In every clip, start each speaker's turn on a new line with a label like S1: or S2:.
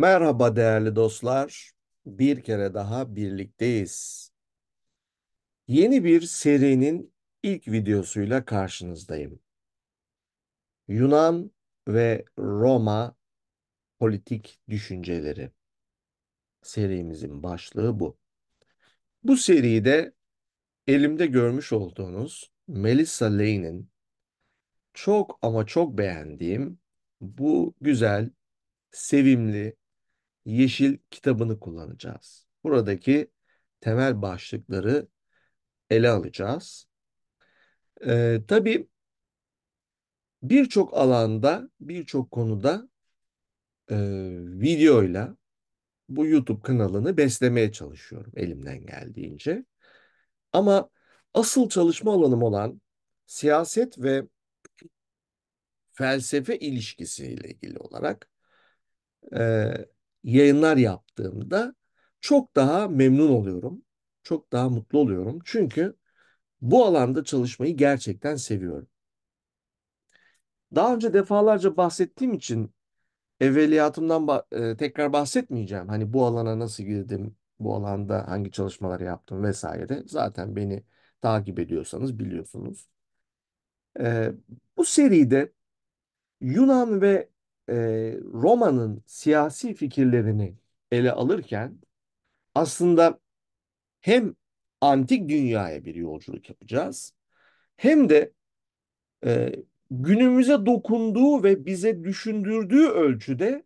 S1: Merhaba değerli dostlar. Bir kere daha birlikteyiz. Yeni bir serinin ilk videosuyla karşınızdayım. Yunan ve Roma politik düşünceleri. Serimizin başlığı bu. Bu seride elimde görmüş olduğunuz Melissa Lane'in çok ama çok beğendiğim bu güzel, sevimli, yeşil kitabını kullanacağız. Buradaki temel başlıkları ele alacağız. Ee, tabii birçok alanda, birçok konuda e, videoyla bu YouTube kanalını beslemeye çalışıyorum elimden geldiğince. Ama asıl çalışma alanım olan siyaset ve felsefe ilişkisiyle ilgili olarak e, yayınlar yaptığımda çok daha memnun oluyorum. Çok daha mutlu oluyorum. Çünkü bu alanda çalışmayı gerçekten seviyorum. Daha önce defalarca bahsettiğim için evveliyatımdan e, tekrar bahsetmeyeceğim. Hani bu alana nasıl girdim, bu alanda hangi çalışmalar yaptım vesaire. Zaten beni takip ediyorsanız biliyorsunuz. E, bu seride Yunan ve Roma'nın siyasi fikirlerini ele alırken aslında hem antik dünyaya bir yolculuk yapacağız hem de e, günümüze dokunduğu ve bize düşündürdüğü ölçüde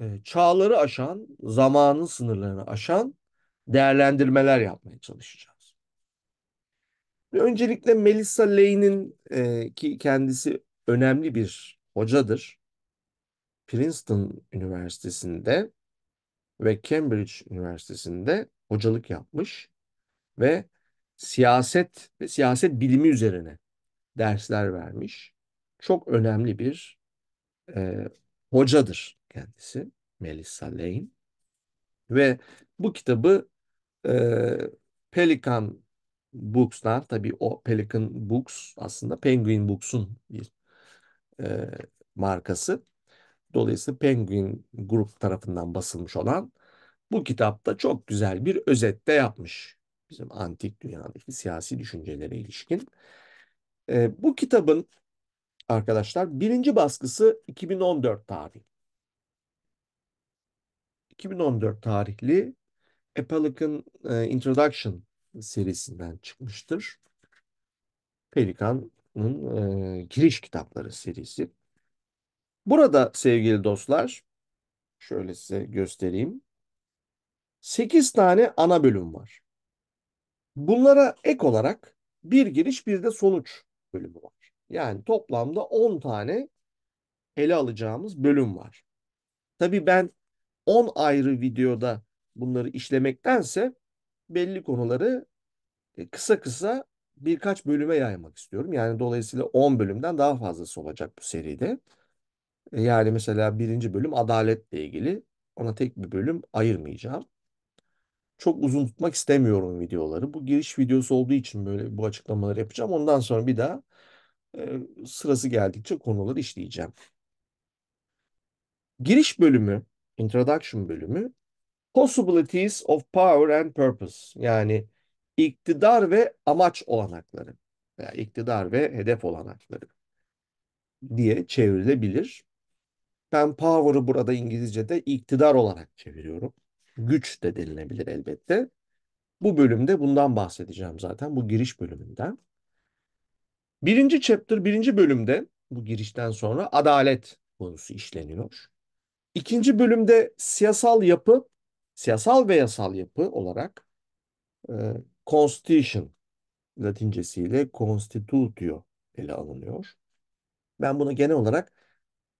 S1: e, çağları aşan, zamanın sınırlarını aşan değerlendirmeler yapmaya çalışacağız. Öncelikle Melissa Lane'in e, ki kendisi önemli bir hocadır. Princeton Üniversitesi'nde ve Cambridge Üniversitesi'nde hocalık yapmış ve siyaset ve siyaset bilimi üzerine dersler vermiş. Çok önemli bir e, hocadır kendisi Melissa Lane. Ve bu kitabı e, Pelikan Books'tan tabii o Pelikan Books aslında Penguin Books'un bir e, markası. Dolayısıyla Penguin Group tarafından basılmış olan bu kitapta çok güzel bir özette yapmış. Bizim antik dünyadaki siyasi düşüncelere ilişkin. E, bu kitabın arkadaşlar birinci baskısı 2014 tarih. 2014 tarihli A e, Introduction serisinden çıkmıştır. Pelikan'ın e, giriş kitapları serisi. Burada sevgili dostlar, şöyle size göstereyim. 8 tane ana bölüm var. Bunlara ek olarak bir giriş bir de sonuç bölümü var. Yani toplamda 10 tane ele alacağımız bölüm var. Tabii ben 10 ayrı videoda bunları işlemektense belli konuları e, kısa kısa birkaç bölüme yaymak istiyorum. Yani dolayısıyla 10 bölümden daha fazlası olacak bu seride. E, yani mesela birinci bölüm adaletle ilgili. Ona tek bir bölüm ayırmayacağım. Çok uzun tutmak istemiyorum videoları. Bu giriş videosu olduğu için böyle bu açıklamaları yapacağım. Ondan sonra bir daha e, sırası geldikçe konuları işleyeceğim. Giriş bölümü, introduction bölümü Possibilities of Power and Purpose yani iktidar ve amaç olanakları veya iktidar ve hedef olanakları diye çevrilebilir. Ben power'ı burada İngilizce'de iktidar olarak çeviriyorum. Güç de denilebilir elbette. Bu bölümde bundan bahsedeceğim zaten bu giriş bölümünden. Birinci chapter, birinci bölümde bu girişten sonra adalet konusu işleniyor. İkinci bölümde siyasal yapı, siyasal ve yasal yapı olarak e, constitution latincesiyle constitutio ele alınıyor. Ben bunu genel olarak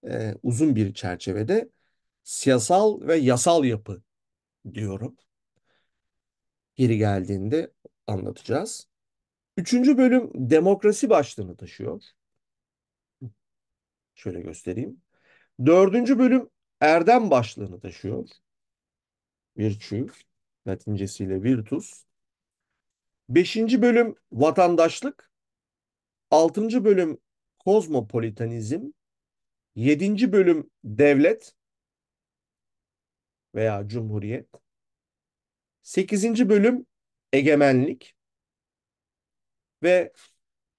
S1: e, uzun bir çerçevede siyasal ve yasal yapı diyorum. Geri geldiğinde anlatacağız. Üçüncü bölüm demokrasi başlığını taşıyor. Şöyle göstereyim. Dördüncü bölüm erdem başlığını taşıyor. Virtue, latincesiyle virtus. Beşinci bölüm vatandaşlık. Altıncı bölüm kozmopolitanizm. Yedinci bölüm devlet. veya cumhuriyet. Sekizinci bölüm egemenlik ve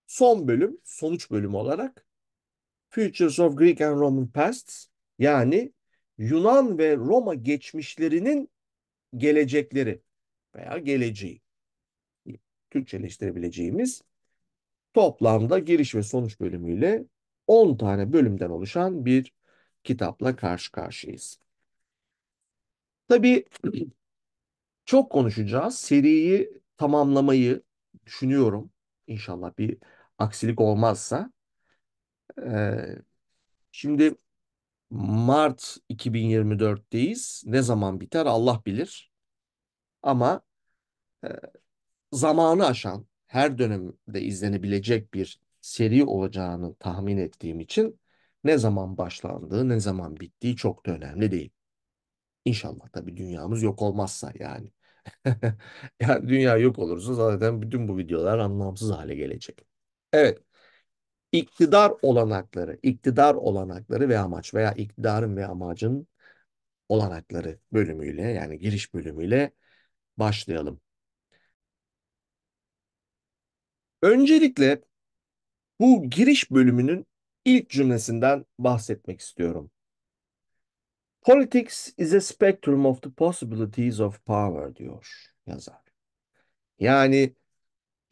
S1: son bölüm sonuç bölümü olarak Futures of Greek and Roman Pasts yani Yunan ve Roma geçmişlerinin gelecekleri veya geleceği. Türkçeleştirebileceğimiz toplamda giriş ve sonuç bölümüyle 10 tane bölümden oluşan bir kitapla karşı karşıyayız. Tabii çok konuşacağız. Seriyi tamamlamayı düşünüyorum. İnşallah bir aksilik olmazsa. Ee, şimdi Mart 2024'teyiz. Ne zaman biter Allah bilir. Ama e, zamanı aşan, her dönemde izlenebilecek bir seri olacağını tahmin ettiğim için ne zaman başlandığı, ne zaman bittiği çok da önemli değil. İnşallah tabii dünyamız yok olmazsa yani. Yani dünya yok olursa zaten bütün bu videolar anlamsız hale gelecek. Evet, iktidar olanakları, iktidar olanakları ve amaç veya iktidarın ve amacın olanakları bölümüyle yani giriş bölümüyle başlayalım. Öncelikle bu giriş bölümünün ilk cümlesinden bahsetmek istiyorum. Politics is a spectrum of the possibilities of power diyor yazar. Yani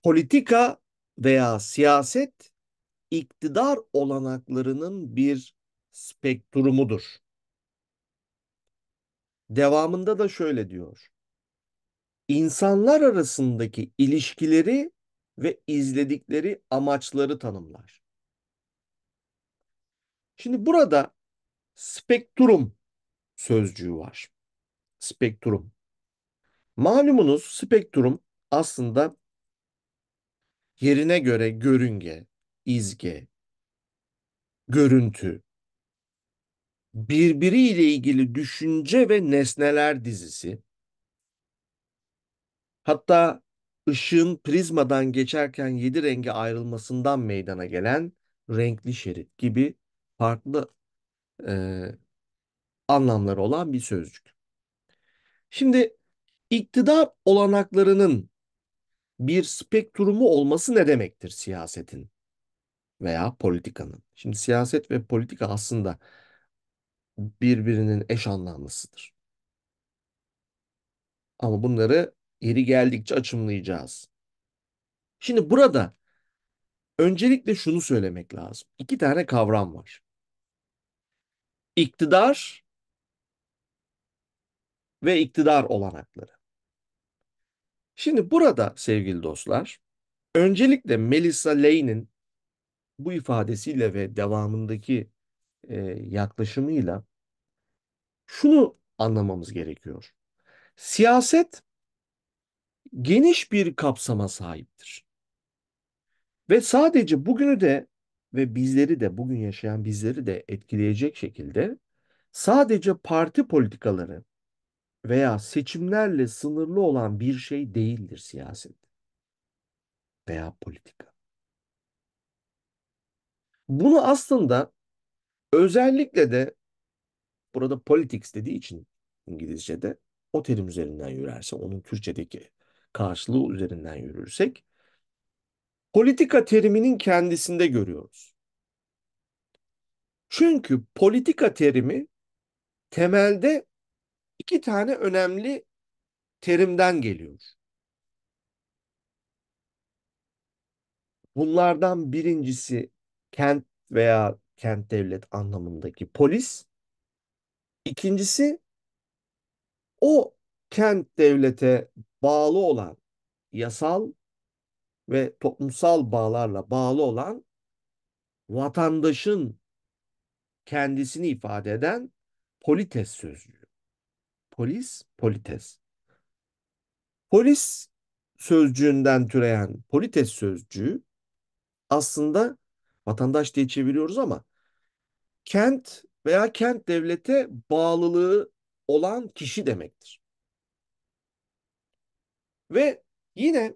S1: politika veya siyaset iktidar olanaklarının bir spektrumudur. Devamında da şöyle diyor. İnsanlar arasındaki ilişkileri ve izledikleri amaçları tanımlar. Şimdi burada spektrum sözcüğü var. Spektrum. Malumunuz spektrum aslında yerine göre görünge, izge, görüntü, birbiriyle ilgili düşünce ve nesneler dizisi. Hatta ışığın prizmadan geçerken yedi renge ayrılmasından meydana gelen renkli şerit gibi farklı e, anlamları olan bir sözcük. Şimdi iktidar olanaklarının bir spektrumu olması ne demektir siyasetin veya politikanın? Şimdi siyaset ve politika aslında birbirinin eş anlamlısıdır. Ama bunları yeri geldikçe açımlayacağız. Şimdi burada öncelikle şunu söylemek lazım. İki tane kavram var. İktidar ve iktidar olanakları. Şimdi burada sevgili dostlar, öncelikle Melissa Lane'in bu ifadesiyle ve devamındaki e, yaklaşımıyla şunu anlamamız gerekiyor. Siyaset geniş bir kapsama sahiptir. Ve sadece bugünü de ve bizleri de bugün yaşayan bizleri de etkileyecek şekilde sadece parti politikaları veya seçimlerle sınırlı olan bir şey değildir siyaset veya politika. Bunu aslında özellikle de burada politics dediği için İngilizce'de o terim üzerinden yürürse, onun Türkçedeki karşılığı üzerinden yürürsek politika teriminin kendisinde görüyoruz. Çünkü politika terimi temelde iki tane önemli terimden geliyor. Bunlardan birincisi kent veya kent devlet anlamındaki polis. İkincisi o kent devlete bağlı olan yasal ve toplumsal bağlarla bağlı olan vatandaşın kendisini ifade eden polites sözcüğü. Polis, polites. Polis sözcüğünden türeyen polites sözcüğü aslında vatandaş diye çeviriyoruz ama kent veya kent devlete bağlılığı olan kişi demektir. Ve yine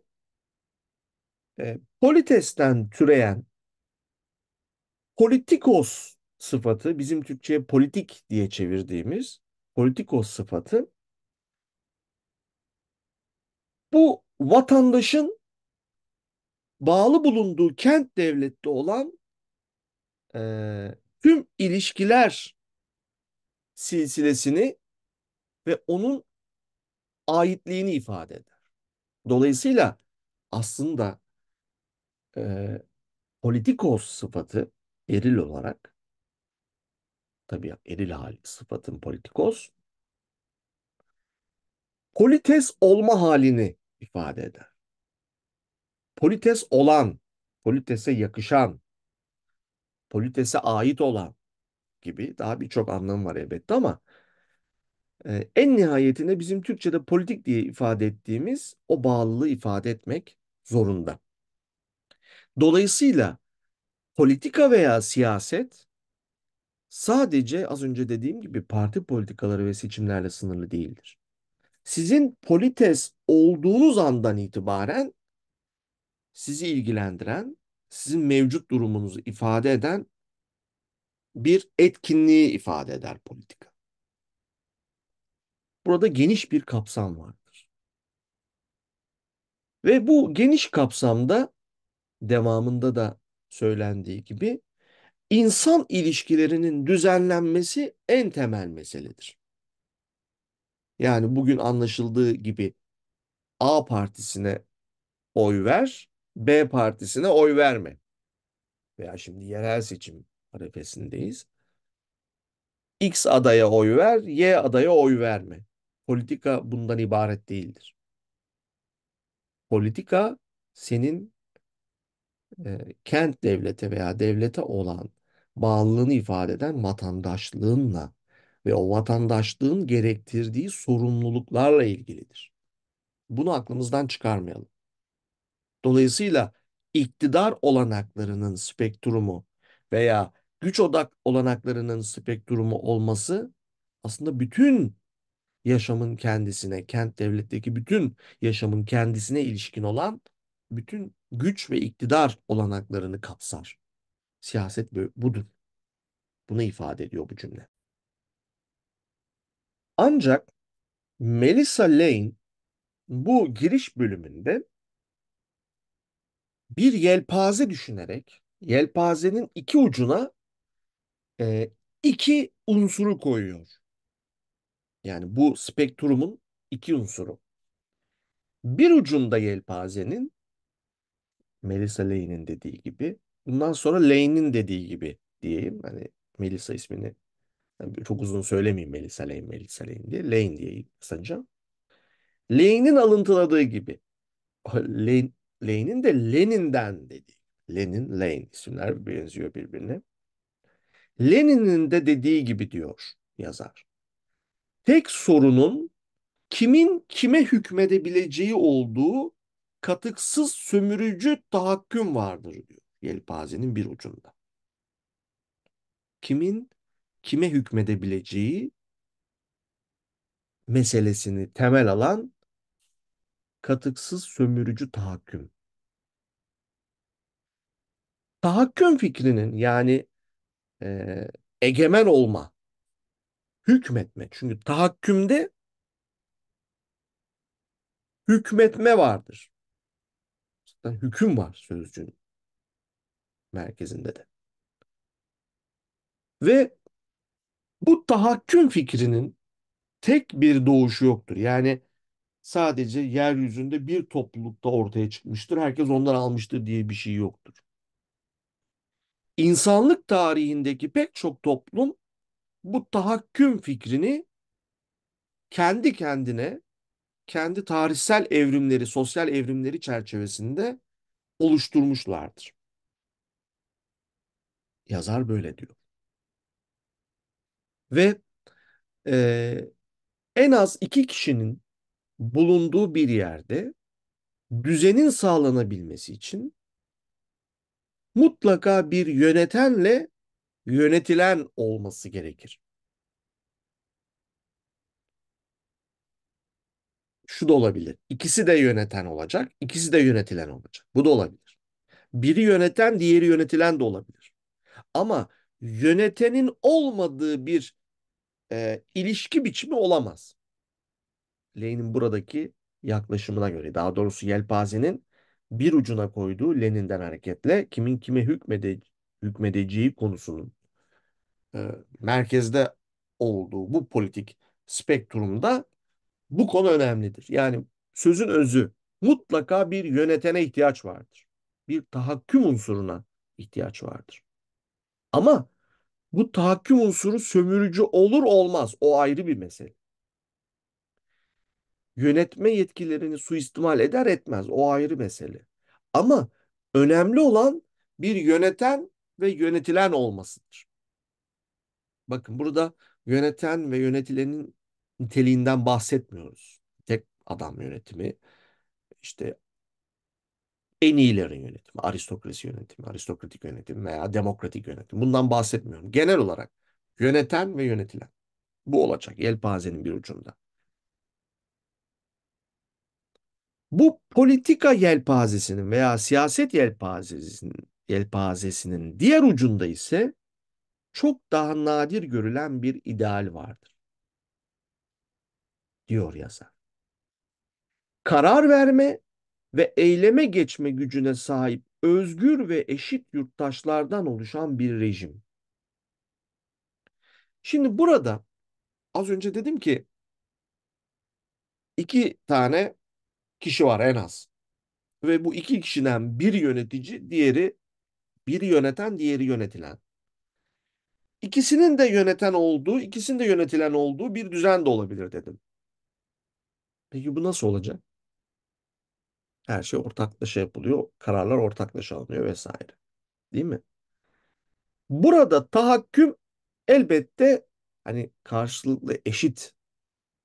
S1: e, politesten türeyen politikos sıfatı bizim Türkçe'ye politik diye çevirdiğimiz politikos sıfatı bu vatandaşın bağlı bulunduğu kent devlette olan e, tüm ilişkiler silsilesini ve onun aitliğini ifade eder. Dolayısıyla aslında e, politikos sıfatı eril olarak tabii eril hali sıfatın politikos polites olma halini ifade eder. Polites olan, politese yakışan, politese ait olan gibi daha birçok anlamı var elbette ama e, en nihayetinde bizim Türkçe'de politik diye ifade ettiğimiz o bağlılığı ifade etmek zorunda. Dolayısıyla politika veya siyaset sadece az önce dediğim gibi parti politikaları ve seçimlerle sınırlı değildir. Sizin polites olduğunuz andan itibaren sizi ilgilendiren, sizin mevcut durumunuzu ifade eden bir etkinliği ifade eder politika. Burada geniş bir kapsam vardır. Ve bu geniş kapsamda devamında da söylendiği gibi insan ilişkilerinin düzenlenmesi en temel meseledir. Yani bugün anlaşıldığı gibi A partisine oy ver, B partisine oy verme. Veya şimdi yerel seçim arefesindeyiz. X adaya oy ver, Y adaya oy verme. Politika bundan ibaret değildir. Politika senin e, kent devlete veya devlete olan bağlılığını ifade eden vatandaşlığınla ve o vatandaşlığın gerektirdiği sorumluluklarla ilgilidir. Bunu aklımızdan çıkarmayalım. Dolayısıyla iktidar olanaklarının spektrumu veya güç odak olanaklarının spektrumu olması aslında bütün yaşamın kendisine, kent devletteki bütün yaşamın kendisine ilişkin olan bütün güç ve iktidar olanaklarını kapsar. Siyaset budur. Bunu ifade ediyor bu cümle. Ancak Melissa Lane bu giriş bölümünde bir yelpaze düşünerek yelpazenin iki ucuna e, iki unsuru koyuyor. Yani bu spektrumun iki unsuru. Bir ucunda yelpazenin Melissa Lane'in dediği gibi bundan sonra Lane'in dediği gibi diyeyim. Hani Melissa ismini yani çok uzun söylemeyeyim Melissa Lane, Melissa Lane diye. Lane diyeyim kısaca. Lane'in alıntıladığı gibi. Lane, Lane'in de Lenin'den dediği. Lenin, Lane isimler benziyor birbirine. Lenin'in de dediği gibi diyor yazar. Tek sorunun kimin kime hükmedebileceği olduğu katıksız sömürücü tahakküm vardır diyor yelpazenin bir ucunda. Kimin kime hükmedebileceği meselesini temel alan katıksız sömürücü tahakküm. Tahakküm fikrinin yani e, egemen olma, hükmetme. Çünkü tahakkümde hükmetme vardır. Zaten hüküm var sözcüğün merkezinde de. Ve bu tahakküm fikrinin tek bir doğuşu yoktur. Yani sadece yeryüzünde bir toplulukta ortaya çıkmıştır. Herkes ondan almıştır diye bir şey yoktur. İnsanlık tarihindeki pek çok toplum bu tahakküm fikrini kendi kendine, kendi tarihsel evrimleri, sosyal evrimleri çerçevesinde oluşturmuşlardır. Yazar böyle diyor. Ve e, en az iki kişinin bulunduğu bir yerde düzenin sağlanabilmesi için mutlaka bir yönetenle yönetilen olması gerekir. Şu da olabilir. İkisi de yöneten olacak, ikisi de yönetilen olacak. Bu da olabilir. Biri yöneten, diğeri yönetilen de olabilir. Ama yönetenin olmadığı bir e, ilişki biçimi olamaz. Lenin'in buradaki yaklaşımına göre, daha doğrusu yelpazenin bir ucuna koyduğu Lenin'den hareketle kimin kime hükmede, hükmedeceği konusunun e, merkezde olduğu bu politik spektrumda bu konu önemlidir. Yani sözün özü mutlaka bir yönetene ihtiyaç vardır. Bir tahakküm unsuruna ihtiyaç vardır. Ama bu tahakküm unsuru sömürücü olur olmaz. O ayrı bir mesele. Yönetme yetkilerini suistimal eder etmez. O ayrı mesele. Ama önemli olan bir yöneten ve yönetilen olmasıdır. Bakın burada yöneten ve yönetilenin niteliğinden bahsetmiyoruz. Tek adam yönetimi, işte en iyilerin yönetimi, aristokrasi yönetimi, aristokratik yönetim veya demokratik yönetim. Bundan bahsetmiyorum. Genel olarak yöneten ve yönetilen. Bu olacak yelpazenin bir ucunda. Bu politika yelpazesinin veya siyaset yelpazesinin, yelpazesinin diğer ucunda ise çok daha nadir görülen bir ideal vardır. Diyor yazar. Karar verme ve eyleme geçme gücüne sahip özgür ve eşit yurttaşlardan oluşan bir rejim. Şimdi burada az önce dedim ki iki tane kişi var en az. Ve bu iki kişiden biri yönetici, diğeri biri yöneten, diğeri yönetilen. İkisinin de yöneten olduğu, ikisinin de yönetilen olduğu bir düzen de olabilir dedim. Peki bu nasıl olacak? Her şey ortaklaşa yapılıyor, kararlar ortaklaşa alınıyor vesaire. Değil mi? Burada tahakküm elbette hani karşılıklı eşit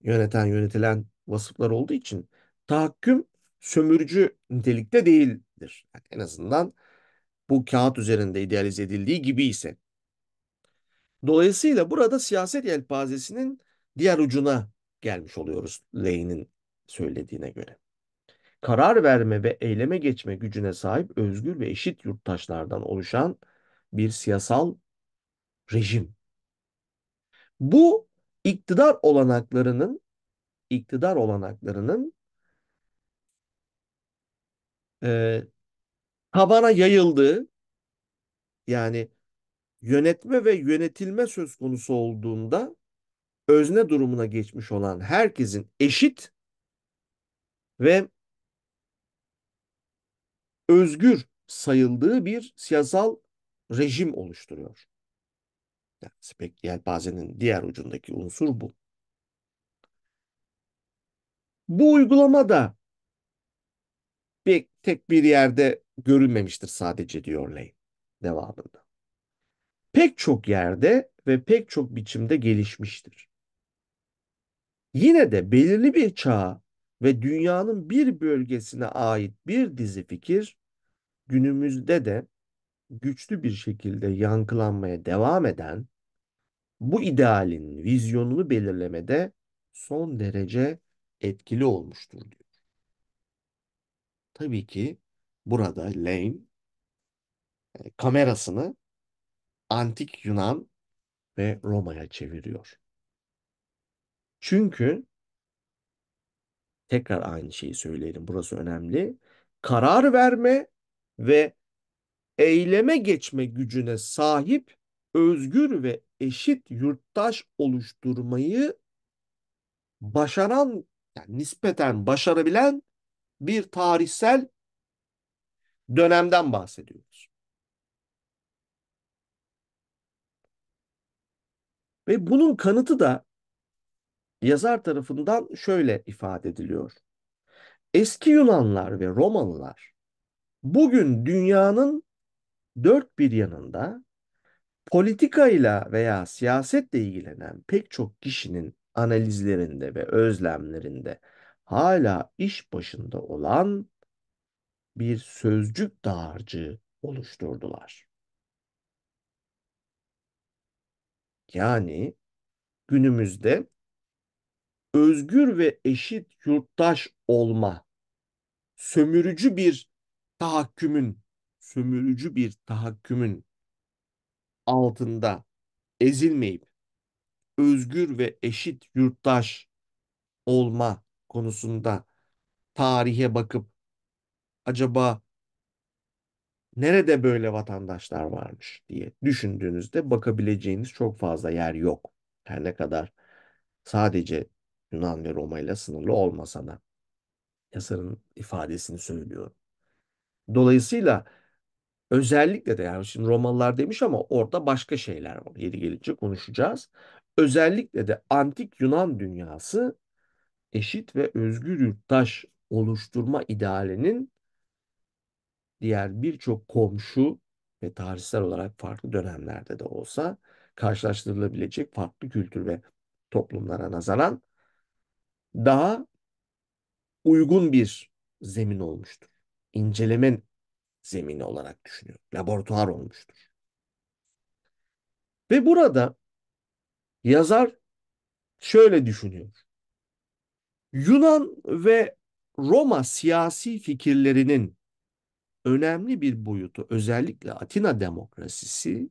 S1: yöneten yönetilen vasıflar olduğu için tahakküm sömürücü nitelikte değildir. Yani en azından bu kağıt üzerinde idealize edildiği gibi ise. Dolayısıyla burada siyaset yelpazesinin diğer ucuna gelmiş oluyoruz Ley'nin söylediğine göre. Karar verme ve eyleme geçme gücüne sahip özgür ve eşit yurttaşlardan oluşan bir siyasal rejim. Bu iktidar olanaklarının iktidar olanaklarının e, tabana yayıldığı yani yönetme ve yönetilme söz konusu olduğunda özne durumuna geçmiş olan herkesin eşit ve özgür sayıldığı bir siyasal rejim oluşturuyor. Yani spek yelpazenin diğer ucundaki unsur bu. Bu uygulama da bir, tek bir yerde görülmemiştir sadece diyor Lane devamında. Pek çok yerde ve pek çok biçimde gelişmiştir. Yine de belirli bir çağa ve dünyanın bir bölgesine ait bir dizi fikir günümüzde de güçlü bir şekilde yankılanmaya devam eden bu idealin vizyonunu belirlemede son derece etkili olmuştur diyor. Tabii ki burada Lane e, kamerasını antik Yunan ve Roma'ya çeviriyor. Çünkü tekrar aynı şeyi söyleyelim. Burası önemli. Karar verme ve eyleme geçme gücüne sahip özgür ve eşit yurttaş oluşturmayı başaran yani nispeten başarabilen bir tarihsel dönemden bahsediyoruz. Ve bunun kanıtı da yazar tarafından şöyle ifade ediliyor. Eski Yunanlar ve Romalılar bugün dünyanın dört bir yanında politikayla veya siyasetle ilgilenen pek çok kişinin analizlerinde ve özlemlerinde hala iş başında olan bir sözcük dağarcığı oluşturdular. Yani günümüzde özgür ve eşit yurttaş olma, sömürücü bir tahakkümün, sömürücü bir tahakkümün altında ezilmeyip özgür ve eşit yurttaş olma konusunda tarihe bakıp acaba nerede böyle vatandaşlar varmış diye düşündüğünüzde bakabileceğiniz çok fazla yer yok. Her ne kadar sadece Yunan ve Roma ile sınırlı olmasa da yazarın ifadesini söylüyorum. Dolayısıyla özellikle de yani şimdi Romalılar demiş ama orada başka şeyler var. Yeri gelince konuşacağız. Özellikle de antik Yunan dünyası eşit ve özgür yurttaş oluşturma idealinin diğer birçok komşu ve tarihsel olarak farklı dönemlerde de olsa karşılaştırılabilecek farklı kültür ve toplumlara nazaran daha uygun bir zemin olmuştur. İnceleme zemini olarak düşünüyorum. Laboratuvar olmuştur. Ve burada yazar şöyle düşünüyor. Yunan ve Roma siyasi fikirlerinin önemli bir boyutu özellikle Atina demokrasisi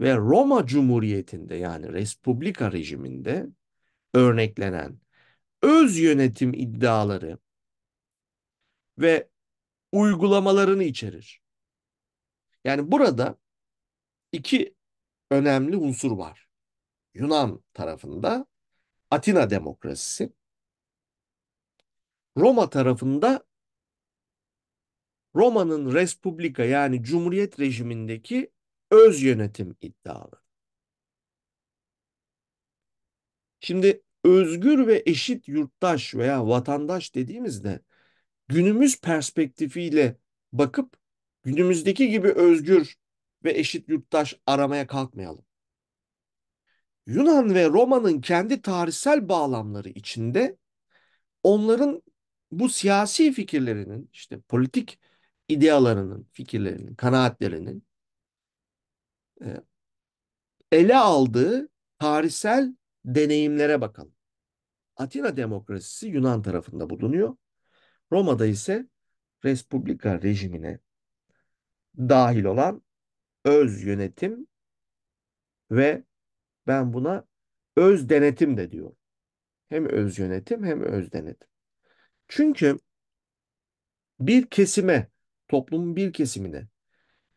S1: ve Roma Cumhuriyeti'nde yani Respublika rejiminde örneklenen öz yönetim iddiaları ve uygulamalarını içerir. Yani burada iki önemli unsur var. Yunan tarafında Atina demokrasisi, Roma tarafında Roma'nın Respublika yani Cumhuriyet rejimindeki öz yönetim iddiaları. Şimdi özgür ve eşit yurttaş veya vatandaş dediğimizde günümüz perspektifiyle bakıp günümüzdeki gibi özgür ve eşit yurttaş aramaya kalkmayalım. Yunan ve Roma'nın kendi tarihsel bağlamları içinde onların bu siyasi fikirlerinin, işte politik idealarının, fikirlerinin, kanaatlerinin e, ele aldığı tarihsel deneyimlere bakalım. Atina demokrasisi Yunan tarafında bulunuyor. Roma'da ise Respublika rejimine dahil olan öz yönetim ve ben buna öz denetim de diyorum. Hem öz yönetim hem öz denetim. Çünkü bir kesime, toplumun bir kesimine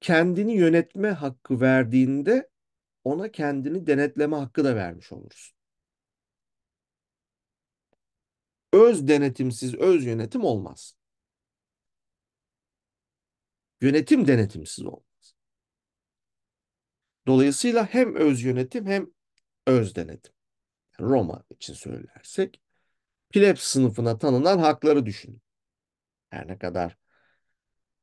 S1: kendini yönetme hakkı verdiğinde ona kendini denetleme hakkı da vermiş olursun. Öz denetimsiz öz yönetim olmaz. Yönetim denetimsiz olmaz. Dolayısıyla hem öz yönetim hem öz denetim. Roma için söylersek plebs sınıfına tanınan hakları düşünün. Her ne kadar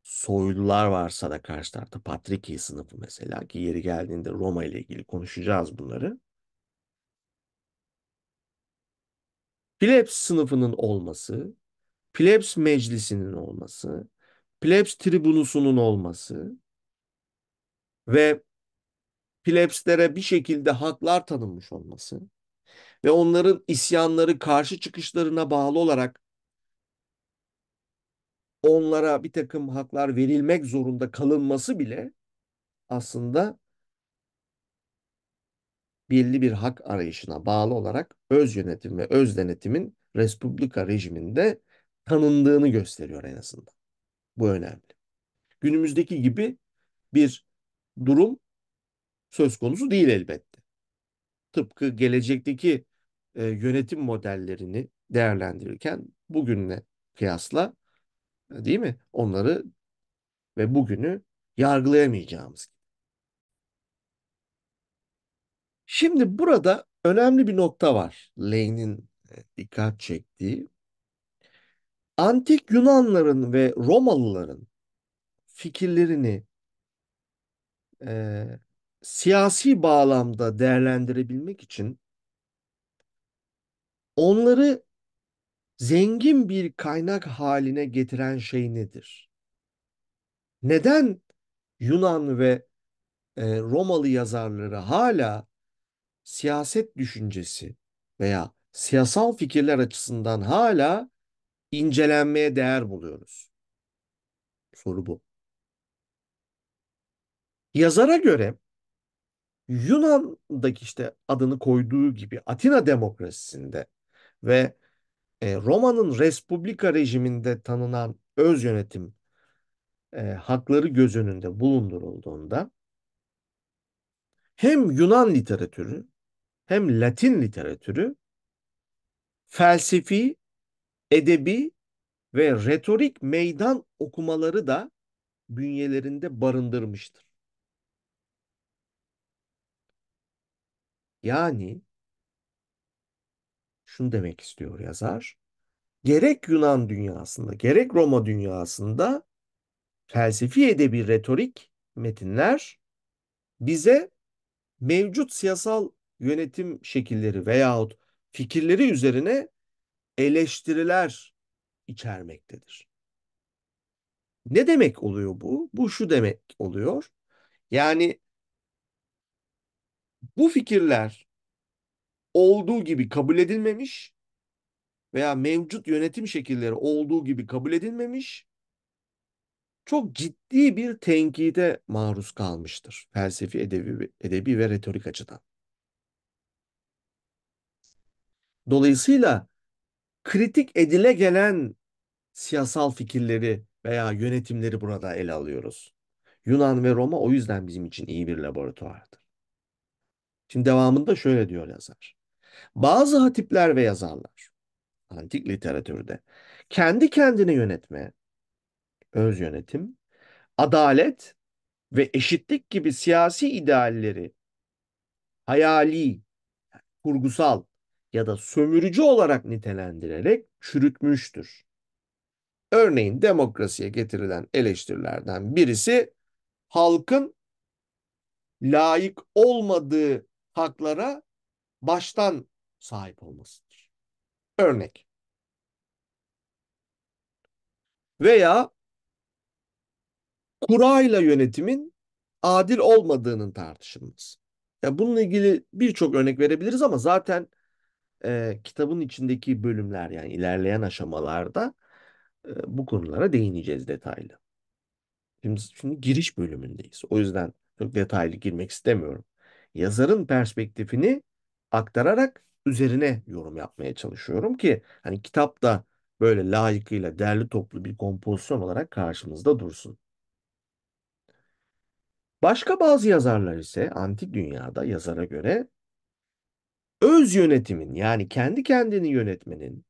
S1: soylular varsa da karşı tarafta Patriki sınıfı mesela ki yeri geldiğinde Roma ile ilgili konuşacağız bunları. Plebs sınıfının olması, plebs meclisinin olması, plebs tribunusunun olması ve plebslere bir şekilde haklar tanınmış olması ve onların isyanları karşı çıkışlarına bağlı olarak onlara bir takım haklar verilmek zorunda kalınması bile aslında belli bir hak arayışına bağlı olarak öz yönetim ve öz denetimin Respublika rejiminde tanındığını gösteriyor en azından. Bu önemli. Günümüzdeki gibi bir durum söz konusu değil elbette. Tıpkı gelecekteki e, yönetim modellerini değerlendirirken bugünle kıyasla değil mi? Onları ve bugünü yargılayamayacağımız. Şimdi burada önemli bir nokta var. Lane'in e, dikkat çektiği. Antik Yunanların ve Romalıların fikirlerini e, siyasi bağlamda değerlendirebilmek için onları zengin bir kaynak haline getiren şey nedir? Neden Yunan ve e, Romalı yazarları hala siyaset düşüncesi veya siyasal fikirler açısından hala incelenmeye değer buluyoruz? Soru bu. Yazara göre Yunan'daki işte adını koyduğu gibi Atina demokrasisinde ve e, Roma'nın Respublika rejiminde tanınan öz yönetim e, hakları göz önünde bulundurulduğunda hem Yunan literatürü hem Latin literatürü felsefi, edebi ve retorik meydan okumaları da bünyelerinde barındırmıştır. Yani şunu demek istiyor yazar. Gerek Yunan dünyasında, gerek Roma dünyasında felsefi edebi retorik metinler bize mevcut siyasal yönetim şekilleri veyahut fikirleri üzerine eleştiriler içermektedir. Ne demek oluyor bu? Bu şu demek oluyor. Yani bu fikirler olduğu gibi kabul edilmemiş veya mevcut yönetim şekilleri olduğu gibi kabul edilmemiş, çok ciddi bir tenkide maruz kalmıştır felsefi, edebi, edebi ve retorik açıdan. Dolayısıyla kritik edile gelen siyasal fikirleri veya yönetimleri burada ele alıyoruz. Yunan ve Roma o yüzden bizim için iyi bir laboratuvardır. Şimdi devamında şöyle diyor yazar. Bazı hatipler ve yazarlar antik literatürde kendi kendini yönetme, öz yönetim, adalet ve eşitlik gibi siyasi idealleri hayali, kurgusal ya da sömürücü olarak nitelendirerek çürütmüştür. Örneğin demokrasiye getirilen eleştirilerden birisi halkın layık olmadığı haklara baştan sahip olmasıdır. Örnek. Veya kurayla yönetimin adil olmadığının tartışılması. Ya bununla ilgili birçok örnek verebiliriz ama zaten e, kitabın içindeki bölümler yani ilerleyen aşamalarda e, bu konulara değineceğiz detaylı. Şimdi, şimdi giriş bölümündeyiz. O yüzden çok detaylı girmek istemiyorum. Yazarın perspektifini aktararak üzerine yorum yapmaya çalışıyorum ki hani kitap da böyle layıkıyla derli toplu bir kompozisyon olarak karşımızda dursun. Başka bazı yazarlar ise antik dünyada yazara göre öz yönetimin yani kendi kendini yönetmenin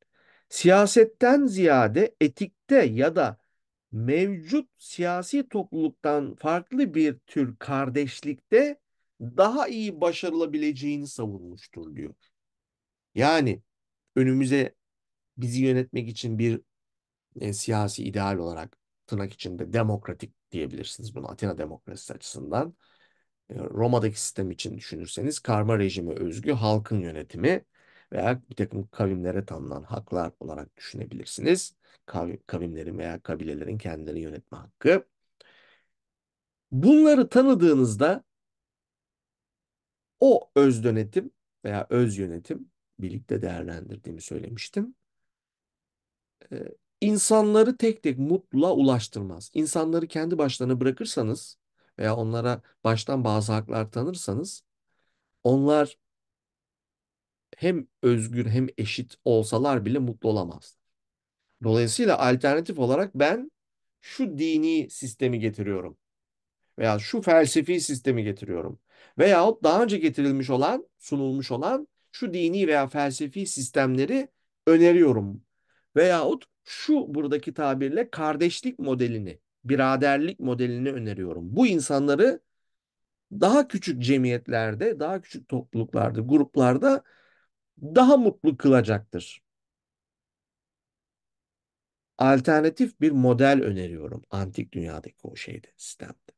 S1: siyasetten ziyade etikte ya da mevcut siyasi topluluktan farklı bir tür kardeşlikte daha iyi başarılabileceğini savunmuştur diyor. Yani önümüze bizi yönetmek için bir e, siyasi ideal olarak tırnak içinde demokratik diyebilirsiniz bunu Atina demokrasisi açısından. E, Roma'daki sistem için düşünürseniz karma rejime özgü halkın yönetimi veya bir takım kavimlere tanınan haklar olarak düşünebilirsiniz. Kavimlerin veya kabilelerin kendileri yönetme hakkı. Bunları tanıdığınızda o öz yönetim veya öz yönetim birlikte değerlendirdiğimi söylemiştim. E, insanları tek tek mutluluğa ulaştırmaz. İnsanları kendi başlarına bırakırsanız veya onlara baştan bazı haklar tanırsanız onlar hem özgür hem eşit olsalar bile mutlu olamazlar. Dolayısıyla alternatif olarak ben şu dini sistemi getiriyorum veya şu felsefi sistemi getiriyorum veyahut daha önce getirilmiş olan, sunulmuş olan şu dini veya felsefi sistemleri öneriyorum veyahut şu buradaki tabirle kardeşlik modelini, biraderlik modelini öneriyorum. Bu insanları daha küçük cemiyetlerde, daha küçük topluluklarda, gruplarda daha mutlu kılacaktır. Alternatif bir model öneriyorum antik dünyadaki o şeyde, sistemde.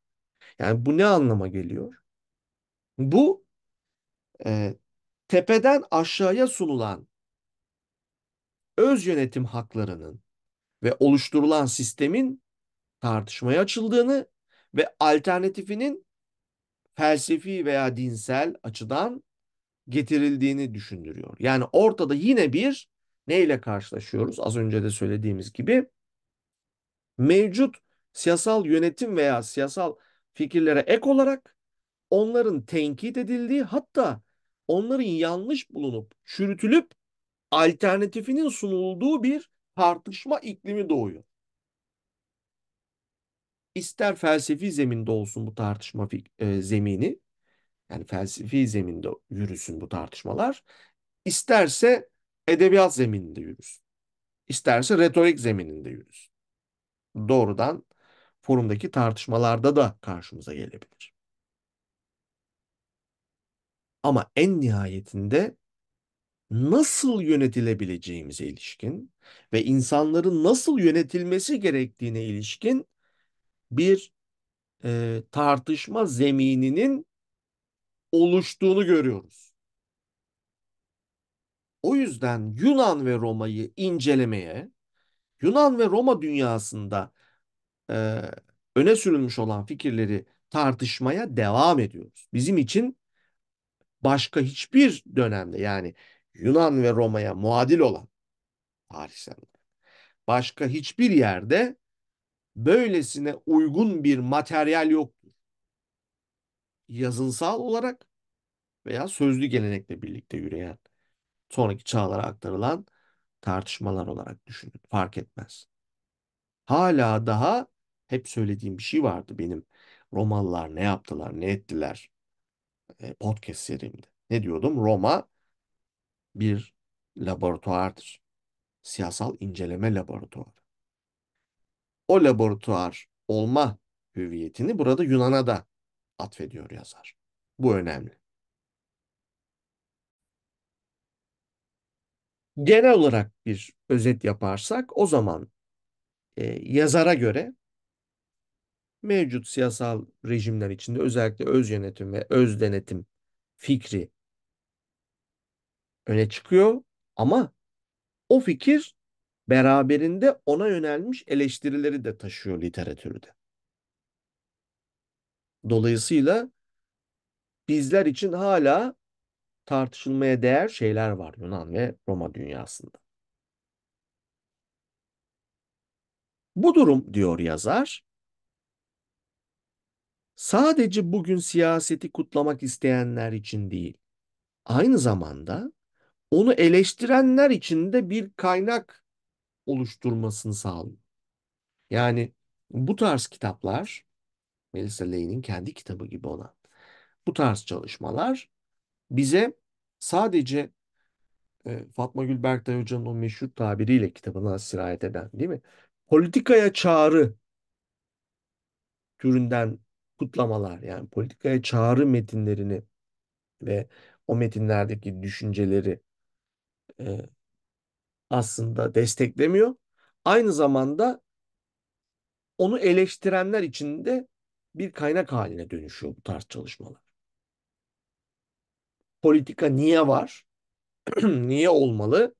S1: Yani bu ne anlama geliyor? Bu e, tepeden aşağıya sunulan öz yönetim haklarının ve oluşturulan sistemin tartışmaya açıldığını ve alternatifinin felsefi veya dinsel açıdan getirildiğini düşündürüyor. Yani ortada yine bir neyle karşılaşıyoruz? Az önce de söylediğimiz gibi mevcut siyasal yönetim veya siyasal fikirlere ek olarak onların tenkit edildiği hatta onların yanlış bulunup çürütülüp alternatifinin sunulduğu bir tartışma iklimi doğuyor. İster felsefi zeminde olsun bu tartışma e, zemini, yani felsefi zeminde yürüsün bu tartışmalar, isterse edebiyat zemininde yürüsün, isterse retorik zemininde yürüsün. Doğrudan forumdaki tartışmalarda da karşımıza gelebilir. Ama en nihayetinde nasıl yönetilebileceğimize ilişkin ve insanların nasıl yönetilmesi gerektiğine ilişkin bir e, tartışma zemininin oluştuğunu görüyoruz. O yüzden Yunan ve Roma'yı incelemeye, Yunan ve Roma dünyasında e, öne sürülmüş olan fikirleri tartışmaya devam ediyoruz. Bizim için başka hiçbir dönemde yani Yunan ve Roma'ya muadil olan tarihsel başka hiçbir yerde böylesine uygun bir materyal yoktur. Yazınsal olarak veya sözlü gelenekle birlikte yürüyen, sonraki çağlara aktarılan tartışmalar olarak düşünün. Fark etmez. Hala daha hep söylediğim bir şey vardı benim. Romalılar ne yaptılar, ne ettiler podcast serimde. Ne diyordum? Roma bir laboratuvardır. Siyasal inceleme laboratuvarı. O laboratuvar olma hüviyetini burada Yunan'a da atfediyor yazar. Bu önemli. Genel olarak bir özet yaparsak o zaman e, yazara göre mevcut siyasal rejimler içinde özellikle öz yönetim ve öz denetim fikri öne çıkıyor ama o fikir beraberinde ona yönelmiş eleştirileri de taşıyor literatürde. Dolayısıyla bizler için hala tartışılmaya değer şeyler var Yunan ve Roma dünyasında. Bu durum diyor yazar, sadece bugün siyaseti kutlamak isteyenler için değil, aynı zamanda onu eleştirenler için de bir kaynak oluşturmasını sağlıyor. Yani bu tarz kitaplar, Melissa Ley'nin kendi kitabı gibi olan bu tarz çalışmalar bize sadece e, Fatma Gül Berktay Hoca'nın o meşhur tabiriyle kitabına sirayet eden değil mi? Politikaya çağrı türünden kutlamalar yani politikaya çağrı metinlerini ve o metinlerdeki düşünceleri e, aslında desteklemiyor. Aynı zamanda onu eleştirenler için de bir kaynak haline dönüşüyor bu tarz çalışmalar. Politika niye var? niye olmalı?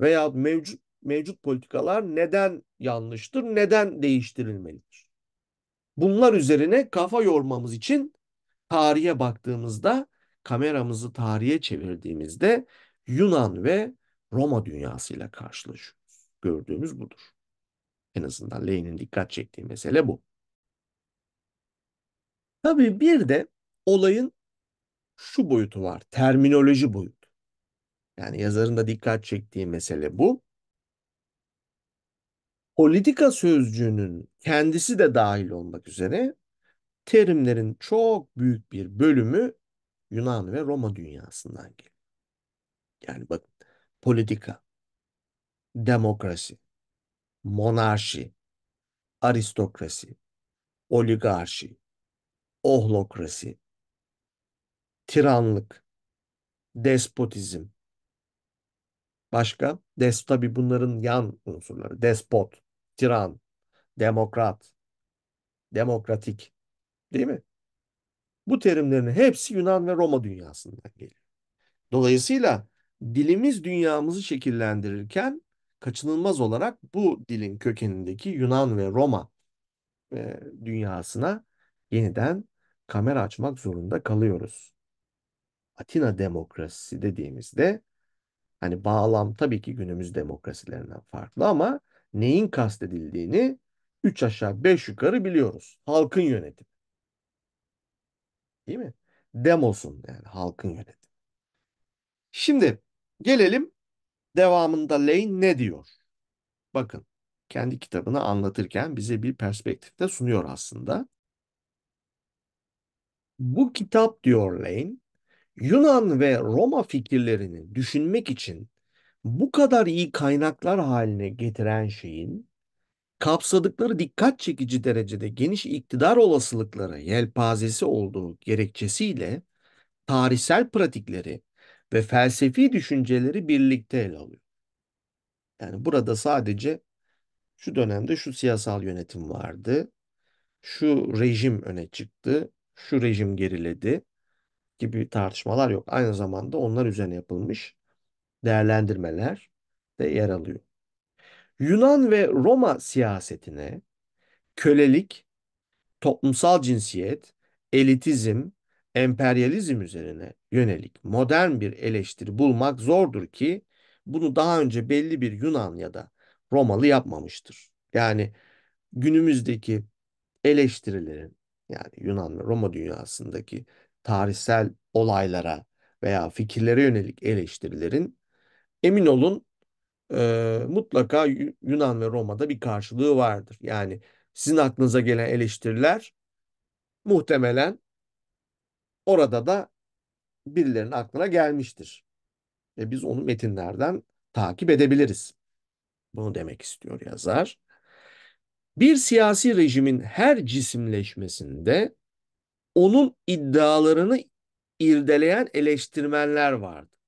S1: Veya mevcut mevcut politikalar neden yanlıştır? Neden değiştirilmelidir? Bunlar üzerine kafa yormamız için tarihe baktığımızda, kameramızı tarihe çevirdiğimizde Yunan ve Roma dünyasıyla karşılaşıyoruz. Gördüğümüz budur. En azından Ley'nin dikkat çektiği mesele bu. Tabii bir de olayın şu boyutu var. Terminoloji boyutu. Yani yazarın da dikkat çektiği mesele bu. Politika sözcüğünün kendisi de dahil olmak üzere terimlerin çok büyük bir bölümü Yunan ve Roma dünyasından geliyor. Yani bakın politika, demokrasi, monarşi, aristokrasi, oligarşi, ohlokrasi, tiranlık, despotizm. Başka? Des tabi bunların yan unsurları. Despot, tiran, demokrat, demokratik. Değil mi? Bu terimlerin hepsi Yunan ve Roma dünyasından geliyor. Dolayısıyla dilimiz dünyamızı şekillendirirken kaçınılmaz olarak bu dilin kökenindeki Yunan ve Roma e, dünyasına yeniden kamera açmak zorunda kalıyoruz. Atina demokrasisi dediğimizde hani bağlam tabii ki günümüz demokrasilerinden farklı ama neyin kastedildiğini 3 aşağı 5 yukarı biliyoruz. Halkın yönetimi. Değil mi? Demos'un yani halkın yönetimi. Şimdi gelelim devamında Lane ne diyor? Bakın kendi kitabını anlatırken bize bir perspektifte sunuyor aslında. Bu kitap diyor Lane, Yunan ve Roma fikirlerini düşünmek için bu kadar iyi kaynaklar haline getiren şeyin kapsadıkları dikkat çekici derecede geniş iktidar olasılıkları yelpazesi olduğu gerekçesiyle tarihsel pratikleri ve felsefi düşünceleri birlikte ele alıyor. Yani burada sadece şu dönemde şu siyasal yönetim vardı, şu rejim öne çıktı, şu rejim geriledi gibi tartışmalar yok. Aynı zamanda onlar üzerine yapılmış değerlendirmeler de yer alıyor. Yunan ve Roma siyasetine kölelik, toplumsal cinsiyet, elitizm, emperyalizm üzerine yönelik modern bir eleştiri bulmak zordur ki bunu daha önce belli bir Yunan ya da Romalı yapmamıştır. Yani günümüzdeki eleştirilerin yani Yunan ve Roma dünyasındaki tarihsel olaylara veya fikirlere yönelik eleştirilerin emin olun e, mutlaka Yunan ve Roma'da bir karşılığı vardır. Yani sizin aklınıza gelen eleştiriler muhtemelen orada da birilerinin aklına gelmiştir. Ve biz onu metinlerden takip edebiliriz. Bunu demek istiyor yazar. Bir siyasi rejimin her cisimleşmesinde onun iddialarını irdeleyen eleştirmenler vardı.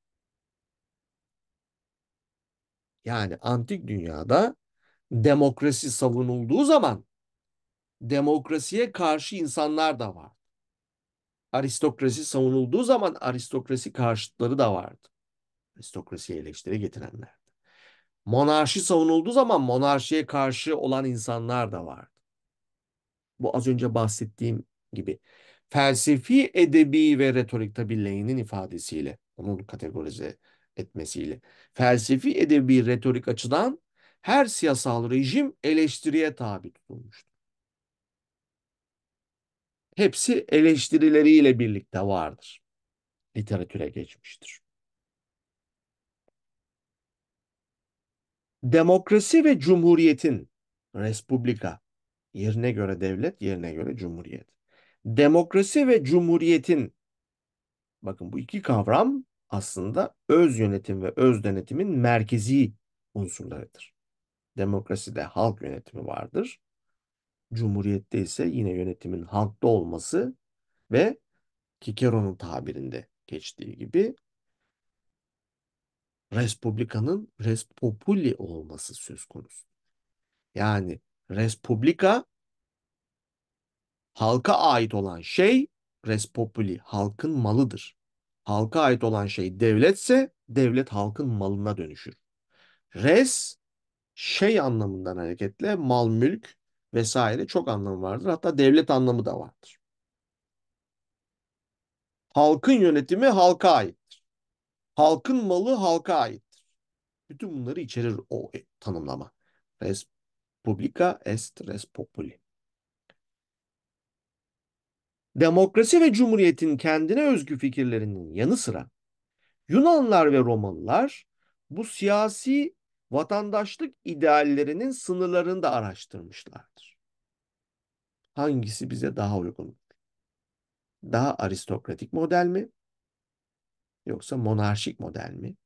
S1: Yani antik dünyada demokrasi savunulduğu zaman demokrasiye karşı insanlar da var. Aristokrasi savunulduğu zaman aristokrasi karşıtları da vardı. Aristokrasiye eleştiri getirenler. Monarşi savunulduğu zaman monarşiye karşı olan insanlar da vardı. Bu az önce bahsettiğim gibi felsefi, edebi ve retorik tabi Lane'in ifadesiyle, onun kategorize etmesiyle. Felsefi, edebi, retorik açıdan her siyasal rejim eleştiriye tabi tutulmuştur. Hepsi eleştirileriyle birlikte vardır. Literatüre geçmiştir. Demokrasi ve cumhuriyetin, respublika, yerine göre devlet, yerine göre cumhuriyet. Demokrasi ve cumhuriyetin, bakın bu iki kavram aslında öz yönetim ve öz denetimin merkezi unsurlarıdır. Demokraside halk yönetimi vardır. Cumhuriyette ise yine yönetimin halkta olması ve Cicero'nun tabirinde geçtiği gibi Respublika'nın Respopuli olması söz konusu. Yani Respublika halka ait olan şey Respopuli halkın malıdır. Halka ait olan şey devletse devlet halkın malına dönüşür. Res şey anlamından hareketle mal, mülk vesaire çok anlamı vardır. Hatta devlet anlamı da vardır. Halkın yönetimi halka aittir. Halkın malı halka aittir. Bütün bunları içerir o tanımlama. Res publica est res populi. Demokrasi ve cumhuriyetin kendine özgü fikirlerinin yanı sıra Yunanlılar ve Romalılar bu siyasi vatandaşlık ideallerinin sınırlarını da araştırmışlardır. Hangisi bize daha uygun? Daha aristokratik model mi? Yoksa monarşik model mi?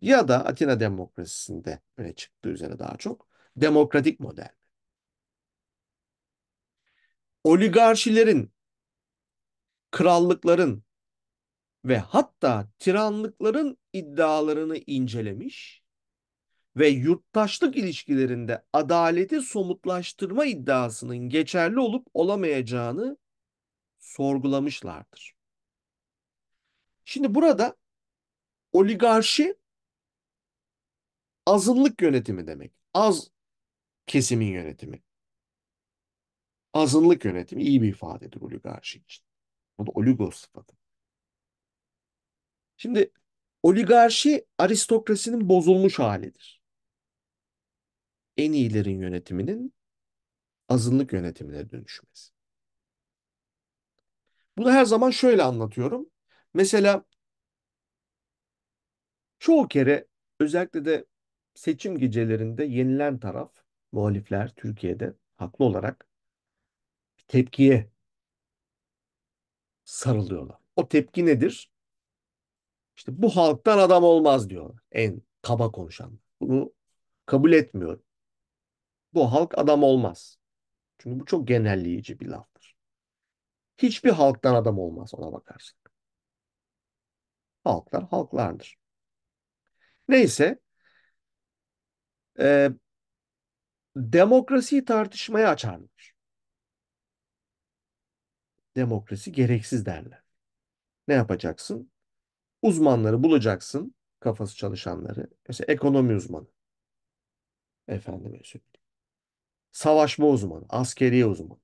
S1: Ya da Atina demokrasisinde öne çıktığı üzere daha çok demokratik model mi? Oligarşilerin, krallıkların ve hatta tiranlıkların iddialarını incelemiş ve yurttaşlık ilişkilerinde adaleti somutlaştırma iddiasının geçerli olup olamayacağını sorgulamışlardır. Şimdi burada oligarşi azınlık yönetimi demek. Az kesimin yönetimi. Azınlık yönetimi iyi bir ifadedir oligarşi için. Bu da oligos sıfatı. Şimdi oligarşi aristokrasinin bozulmuş halidir. En iyilerin yönetiminin azınlık yönetimine dönüşmesi. Bunu her zaman şöyle anlatıyorum. Mesela çoğu kere özellikle de seçim gecelerinde yenilen taraf, muhalifler Türkiye'de haklı olarak tepkiye sarılıyorlar. O tepki nedir? İşte bu halktan adam olmaz diyorlar. En kaba konuşan. Bunu kabul etmiyorum. Bu halk adam olmaz. Çünkü bu çok genelleyici bir laftır. Hiçbir halktan adam olmaz ona bakarsın. Halklar halklardır. Neyse, e, demokrasiyi tartışmaya açarlar. Demokrasi gereksiz derler. Ne yapacaksın? Uzmanları bulacaksın, kafası çalışanları. Mesela ekonomi uzmanı. Efendime söyleyeyim. Savaşma uzmanı, askeriye uzmanı.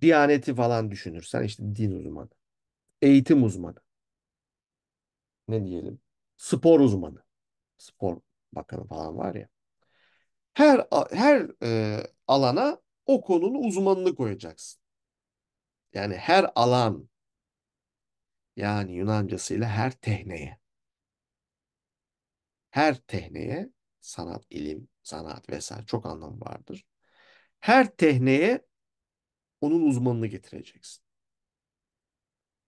S1: Diyaneti falan düşünürsen işte din uzmanı. Eğitim uzmanı. Ne diyelim? Spor uzmanı. Spor bakanı falan var ya. Her her e, alana o konunun uzmanını koyacaksın. Yani her alan yani Yunancasıyla her tehneye. Her tehneye sanat, ilim, sanat vesaire çok anlamı vardır. Her tehneye onun uzmanını getireceksin.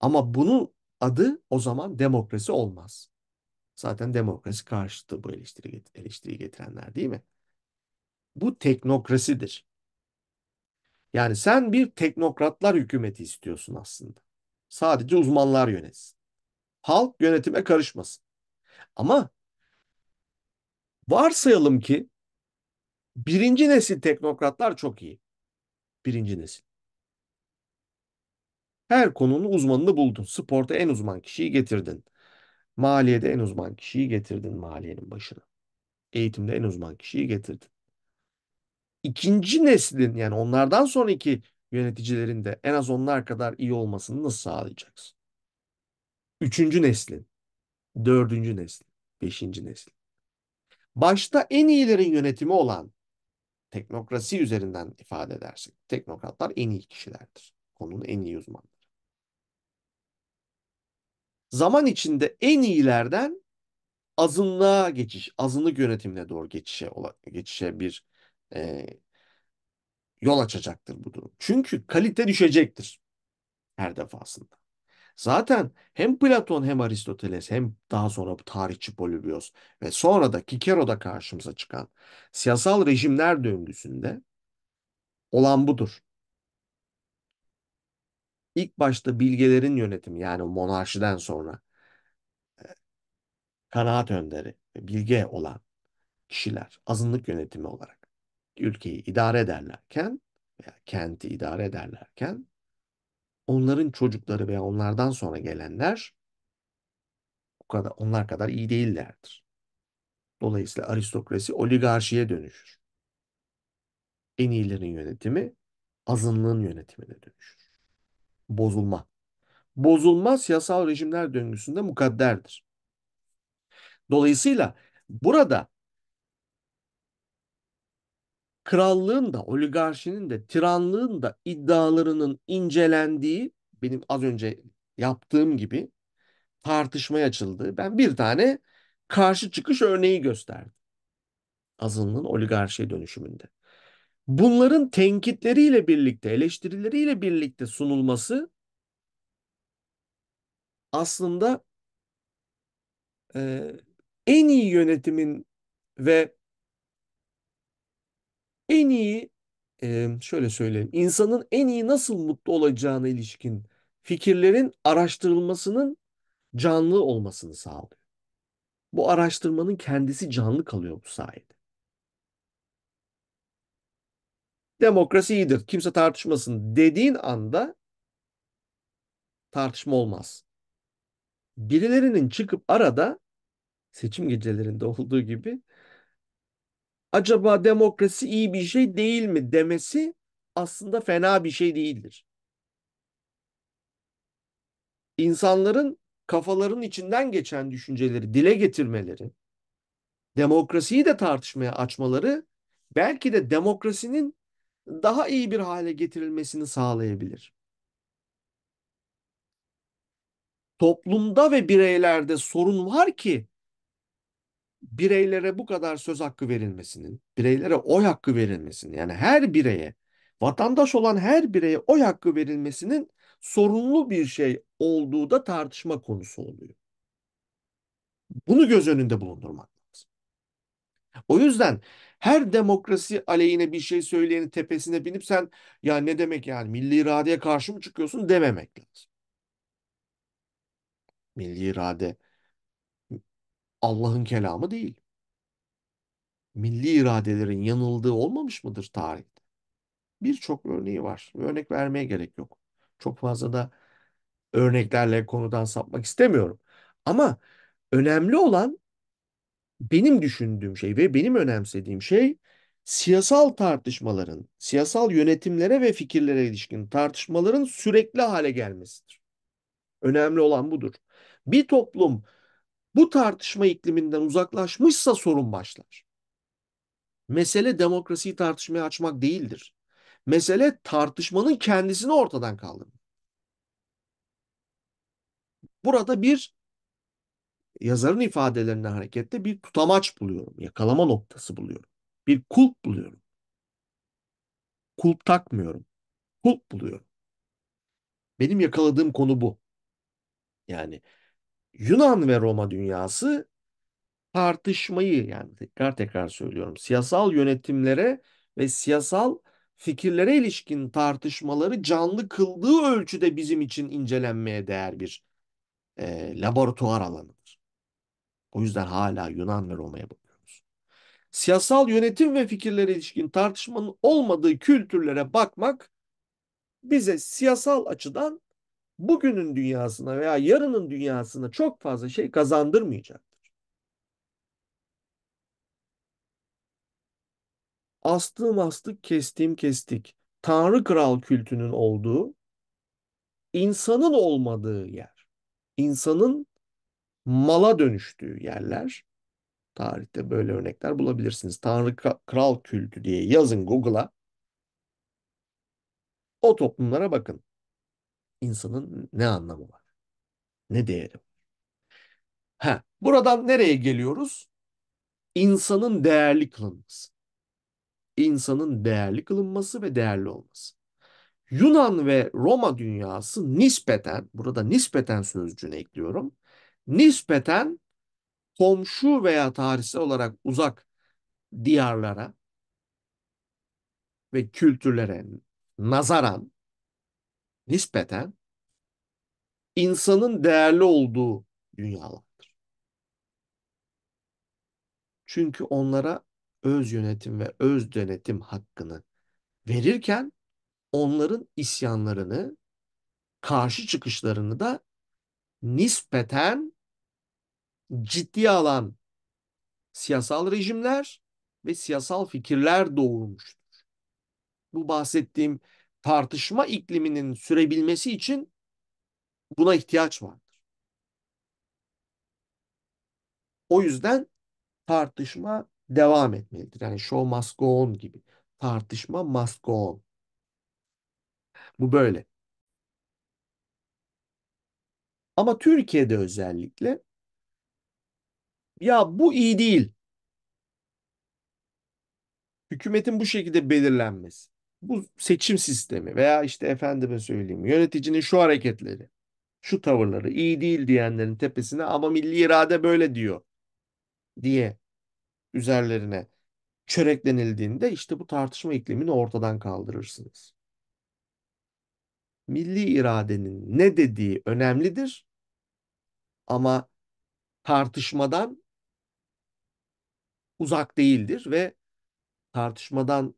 S1: Ama bunun adı o zaman demokrasi olmaz. Zaten demokrasi karşıtı bu eleştiri, eleştiriyi getirenler değil mi? Bu teknokrasidir. Yani sen bir teknokratlar hükümeti istiyorsun aslında. Sadece uzmanlar yönetsin. Halk yönetime karışmasın. Ama varsayalım ki birinci nesil teknokratlar çok iyi. Birinci nesil. Her konunun uzmanını buldun. Sporda en uzman kişiyi getirdin. Maliyede en uzman kişiyi getirdin maliyenin başına. Eğitimde en uzman kişiyi getirdin. İkinci neslin yani onlardan sonraki yöneticilerin de en az onlar kadar iyi olmasını nasıl sağlayacaksın? Üçüncü neslin, dördüncü neslin, beşinci neslin. Başta en iyilerin yönetimi olan teknokrasi üzerinden ifade edersek, teknokratlar en iyi kişilerdir. Konunun en iyi uzmanları. Zaman içinde en iyilerden azınlığa geçiş, azınlık yönetimine doğru geçişe, geçişe bir e, yol açacaktır bu durum. Çünkü kalite düşecektir her defasında. Zaten hem Platon hem Aristoteles hem daha sonra bu tarihçi Polübios ve sonra da Kikero'da karşımıza çıkan siyasal rejimler döngüsünde olan budur. İlk başta bilgelerin yönetimi yani monarşiden sonra kanaat önderi, bilge olan kişiler azınlık yönetimi olarak ülkeyi idare ederlerken veya kenti idare ederlerken onların çocukları veya onlardan sonra gelenler o kadar onlar kadar iyi değillerdir. Dolayısıyla aristokrasi oligarşiye dönüşür. En iyilerin yönetimi azınlığın yönetimine dönüşür. Bozulma. Bozulma siyasal rejimler döngüsünde mukadderdir. Dolayısıyla burada krallığın da, oligarşinin de, tiranlığın da iddialarının incelendiği, benim az önce yaptığım gibi tartışmaya açıldığı, ben bir tane karşı çıkış örneği gösterdim. Azınlığın oligarşiye dönüşümünde. Bunların tenkitleriyle birlikte, eleştirileriyle birlikte sunulması aslında e, en iyi yönetimin ve en iyi e, şöyle söyleyeyim insanın en iyi nasıl mutlu olacağına ilişkin fikirlerin araştırılmasının canlı olmasını sağlıyor. Bu araştırmanın kendisi canlı kalıyor bu sayede. Demokrasi iyidir, kimse tartışmasın dediğin anda tartışma olmaz. Birilerinin çıkıp arada seçim gecelerinde olduğu gibi acaba demokrasi iyi bir şey değil mi demesi aslında fena bir şey değildir. İnsanların kafaların içinden geçen düşünceleri dile getirmeleri, demokrasiyi de tartışmaya açmaları belki de demokrasinin daha iyi bir hale getirilmesini sağlayabilir. Toplumda ve bireylerde sorun var ki bireylere bu kadar söz hakkı verilmesinin, bireylere oy hakkı verilmesinin yani her bireye, vatandaş olan her bireye oy hakkı verilmesinin sorunlu bir şey olduğu da tartışma konusu oluyor. Bunu göz önünde bulundurmak lazım. O yüzden her demokrasi aleyhine bir şey söyleyeni tepesine binip sen ya ne demek yani milli iradeye karşı mı çıkıyorsun dememek lazım. Milli irade Allah'ın kelamı değil. Milli iradelerin yanıldığı olmamış mıdır tarihte? Birçok örneği var. Örnek vermeye gerek yok. Çok fazla da örneklerle konudan sapmak istemiyorum. Ama önemli olan benim düşündüğüm şey ve benim önemsediğim şey siyasal tartışmaların, siyasal yönetimlere ve fikirlere ilişkin tartışmaların sürekli hale gelmesidir. Önemli olan budur. Bir toplum bu tartışma ikliminden uzaklaşmışsa sorun başlar. Mesele demokrasiyi tartışmaya açmak değildir. Mesele tartışmanın kendisini ortadan kaldırmak. Burada bir yazarın ifadelerinden hareketle bir tutamaç buluyorum. Yakalama noktası buluyorum. Bir kulp buluyorum. Kulp takmıyorum. Kulp buluyorum. Benim yakaladığım konu bu. Yani Yunan ve Roma dünyası tartışmayı yani tekrar tekrar söylüyorum. Siyasal yönetimlere ve siyasal fikirlere ilişkin tartışmaları canlı kıldığı ölçüde bizim için incelenmeye değer bir e, laboratuvar alanıdır. O yüzden hala Yunan ve Roma'ya bakıyoruz. Siyasal yönetim ve fikirlere ilişkin tartışmanın olmadığı kültürlere bakmak bize siyasal açıdan bugünün dünyasına veya yarının dünyasına çok fazla şey kazandırmayacaktır. Astığım astık, kestiğim kestik. Tanrı kral kültünün olduğu, insanın olmadığı yer, insanın mala dönüştüğü yerler, tarihte böyle örnekler bulabilirsiniz. Tanrı kral kültü diye yazın Google'a. O toplumlara bakın. İnsanın ne anlamı var? Ne değeri var? Buradan nereye geliyoruz? İnsanın değerli kılınması. İnsanın değerli kılınması ve değerli olması. Yunan ve Roma dünyası nispeten, burada nispeten sözcüğünü ekliyorum. Nispeten komşu veya tarihsel olarak uzak diyarlara ve kültürlere nazaran nispeten insanın değerli olduğu dünyalardır. Çünkü onlara öz yönetim ve öz denetim hakkını verirken onların isyanlarını, karşı çıkışlarını da nispeten ciddiye alan siyasal rejimler ve siyasal fikirler doğurmuştur. Bu bahsettiğim tartışma ikliminin sürebilmesi için buna ihtiyaç vardır. O yüzden tartışma devam etmelidir. Yani show must go on gibi. Tartışma must go on. Bu böyle. Ama Türkiye'de özellikle ya bu iyi değil. Hükümetin bu şekilde belirlenmesi. Bu seçim sistemi veya işte efendime söyleyeyim yöneticinin şu hareketleri, şu tavırları iyi değil diyenlerin tepesine ama milli irade böyle diyor diye üzerlerine çöreklenildiğinde işte bu tartışma iklimini ortadan kaldırırsınız. Milli iradenin ne dediği önemlidir ama tartışmadan uzak değildir ve tartışmadan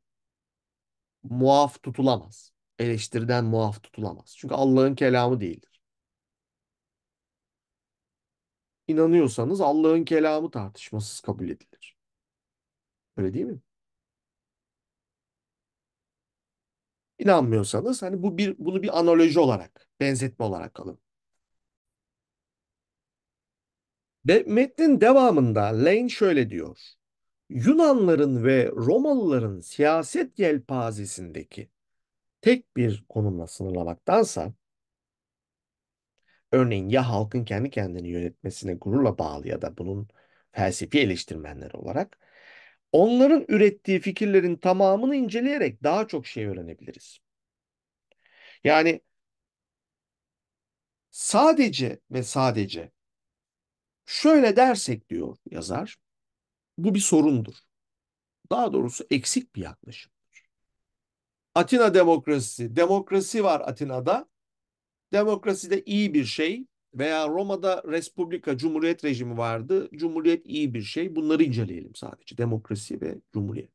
S1: muaf tutulamaz. Eleştiriden muaf tutulamaz. Çünkü Allah'ın kelamı değildir. İnanıyorsanız Allah'ın kelamı tartışmasız kabul edilir. Öyle değil mi? İnanmıyorsanız hani bu bir bunu bir analoji olarak, benzetme olarak alın. Ve metnin devamında Lane şöyle diyor. Yunanların ve Romalıların siyaset yelpazesindeki tek bir konumla sınırlamaktansa örneğin ya halkın kendi kendini yönetmesine gururla bağlı ya da bunun felsefi eleştirmenleri olarak onların ürettiği fikirlerin tamamını inceleyerek daha çok şey öğrenebiliriz. Yani sadece ve sadece şöyle dersek diyor yazar, bu bir sorundur. Daha doğrusu eksik bir yaklaşım. Atina demokrasisi, demokrasi var Atina'da. Demokrasi de iyi bir şey veya Roma'da Respublika, Cumhuriyet rejimi vardı. Cumhuriyet iyi bir şey. Bunları inceleyelim sadece. Demokrasi ve Cumhuriyet.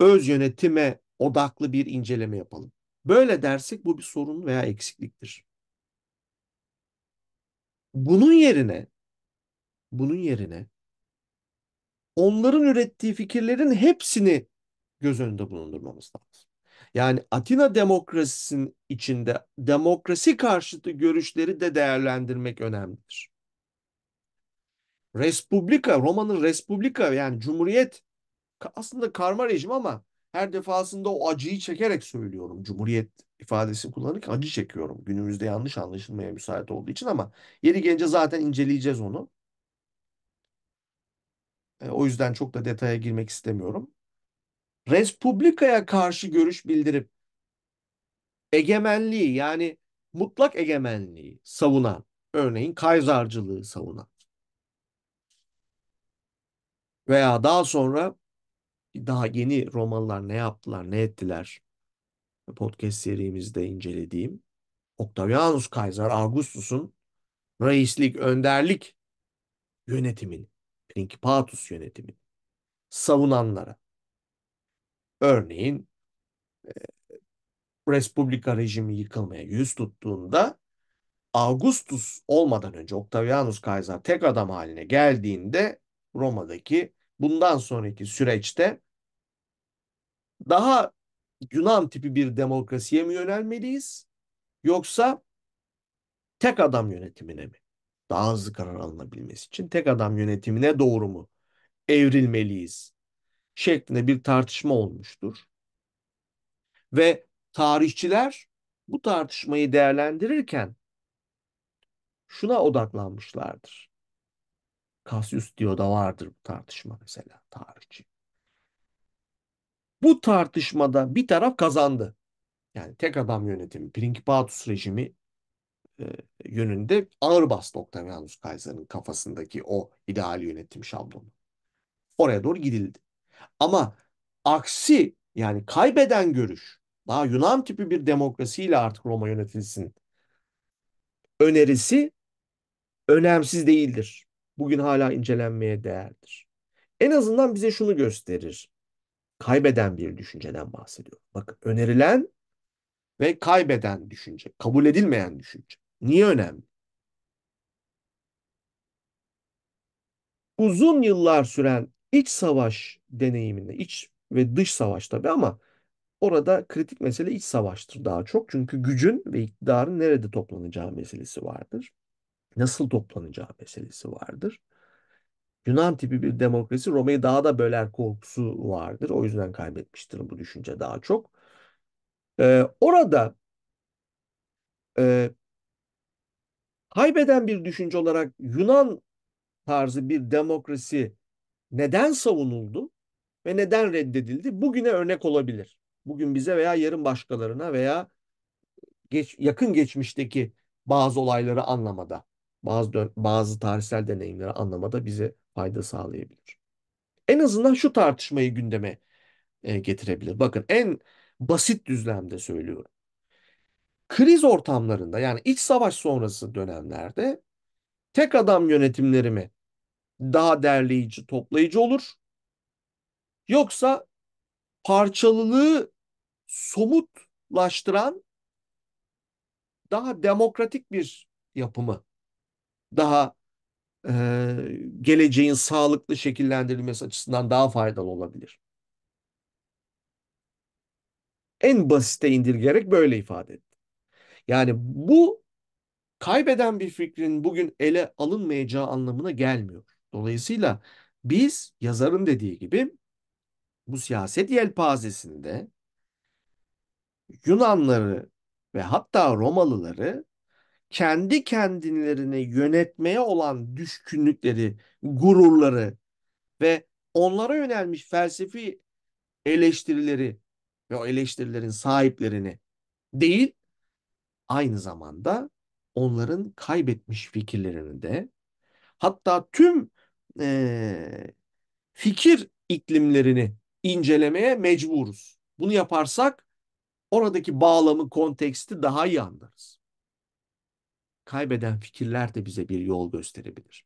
S1: Öz yönetime odaklı bir inceleme yapalım. Böyle dersek bu bir sorun veya eksikliktir. Bunun yerine bunun yerine onların ürettiği fikirlerin hepsini göz önünde bulundurmamız lazım. Yani Atina demokrasisinin içinde demokrasi karşıtı görüşleri de değerlendirmek önemlidir. Respublika, Roma'nın Respublika yani Cumhuriyet aslında karma rejim ama her defasında o acıyı çekerek söylüyorum. Cumhuriyet ifadesini kullanırken acı çekiyorum. Günümüzde yanlış anlaşılmaya müsait olduğu için ama yeri gelince zaten inceleyeceğiz onu. E, o yüzden çok da detaya girmek istemiyorum. Respublika'ya karşı görüş bildirip egemenliği yani mutlak egemenliği savunan, örneğin Kayzarcılığı savunan veya daha sonra daha yeni Romalılar ne yaptılar, ne ettiler podcast serimizde incelediğim Octavianus Kaiser Augustus'un reislik, önderlik yönetimini, Principatus yönetimini savunanlara örneğin Respublika rejimi yıkılmaya yüz tuttuğunda Augustus olmadan önce Octavianus Kaiser tek adam haline geldiğinde Roma'daki bundan sonraki süreçte daha Yunan tipi bir demokrasiye mi yönelmeliyiz yoksa tek adam yönetimine mi? Daha hızlı karar alınabilmesi için tek adam yönetimine doğru mu evrilmeliyiz şeklinde bir tartışma olmuştur. Ve tarihçiler bu tartışmayı değerlendirirken şuna odaklanmışlardır. Cassius Dio'da vardır bu tartışma mesela tarihçi. Bu tartışmada bir taraf kazandı. Yani tek adam yönetimi, Principatus rejimi e, yönünde ağır bastı Octavianus Kaiser'ın kafasındaki o ideal yönetim şablonu. Oraya doğru gidildi. Ama aksi yani kaybeden görüş daha Yunan tipi bir demokrasiyle artık Roma yönetilsin önerisi önemsiz değildir. Bugün hala incelenmeye değerdir. En azından bize şunu gösterir. Kaybeden bir düşünceden bahsediyor. Bakın önerilen ve kaybeden düşünce, kabul edilmeyen düşünce. Niye önemli? Uzun yıllar süren iç savaş deneyiminde, iç ve dış savaş tabii ama orada kritik mesele iç savaştır daha çok. Çünkü gücün ve iktidarın nerede toplanacağı meselesi vardır. Nasıl toplanacağı meselesi vardır. Yunan tipi bir demokrasi Roma'yı daha da böler korkusu vardır. O yüzden kaybetmiştir bu düşünce daha çok. Ee, orada e, kaybeden bir düşünce olarak Yunan tarzı bir demokrasi neden savunuldu ve neden reddedildi? Bugüne örnek olabilir. Bugün bize veya yarın başkalarına veya geç, yakın geçmişteki bazı olayları anlamada, bazı bazı tarihsel deneyimleri anlamada bize fayda sağlayabilir. En azından şu tartışmayı gündeme e, getirebilir. Bakın en basit düzlemde söylüyorum. Kriz ortamlarında yani iç savaş sonrası dönemlerde tek adam yönetimleri mi daha derleyici, toplayıcı olur? Yoksa parçalılığı somutlaştıran daha demokratik bir yapımı, daha e, geleceğin sağlıklı şekillendirilmesi açısından daha faydalı olabilir. En basite indirgerek böyle ifade etti. Yani bu kaybeden bir fikrin bugün ele alınmayacağı anlamına gelmiyor. Dolayısıyla Biz yazarın dediği gibi bu siyaset yelpazesinde Yunanları ve hatta Romalıları kendi kendilerini yönetmeye olan düşkünlükleri, gururları ve onlara yönelmiş felsefi eleştirileri ve o eleştirilerin sahiplerini değil, aynı zamanda onların kaybetmiş fikirlerini de hatta tüm eee, fikir iklimlerini incelemeye mecburuz. Bunu yaparsak oradaki bağlamı, konteksti daha iyi anlarız. Kaybeden fikirler de bize bir yol gösterebilir.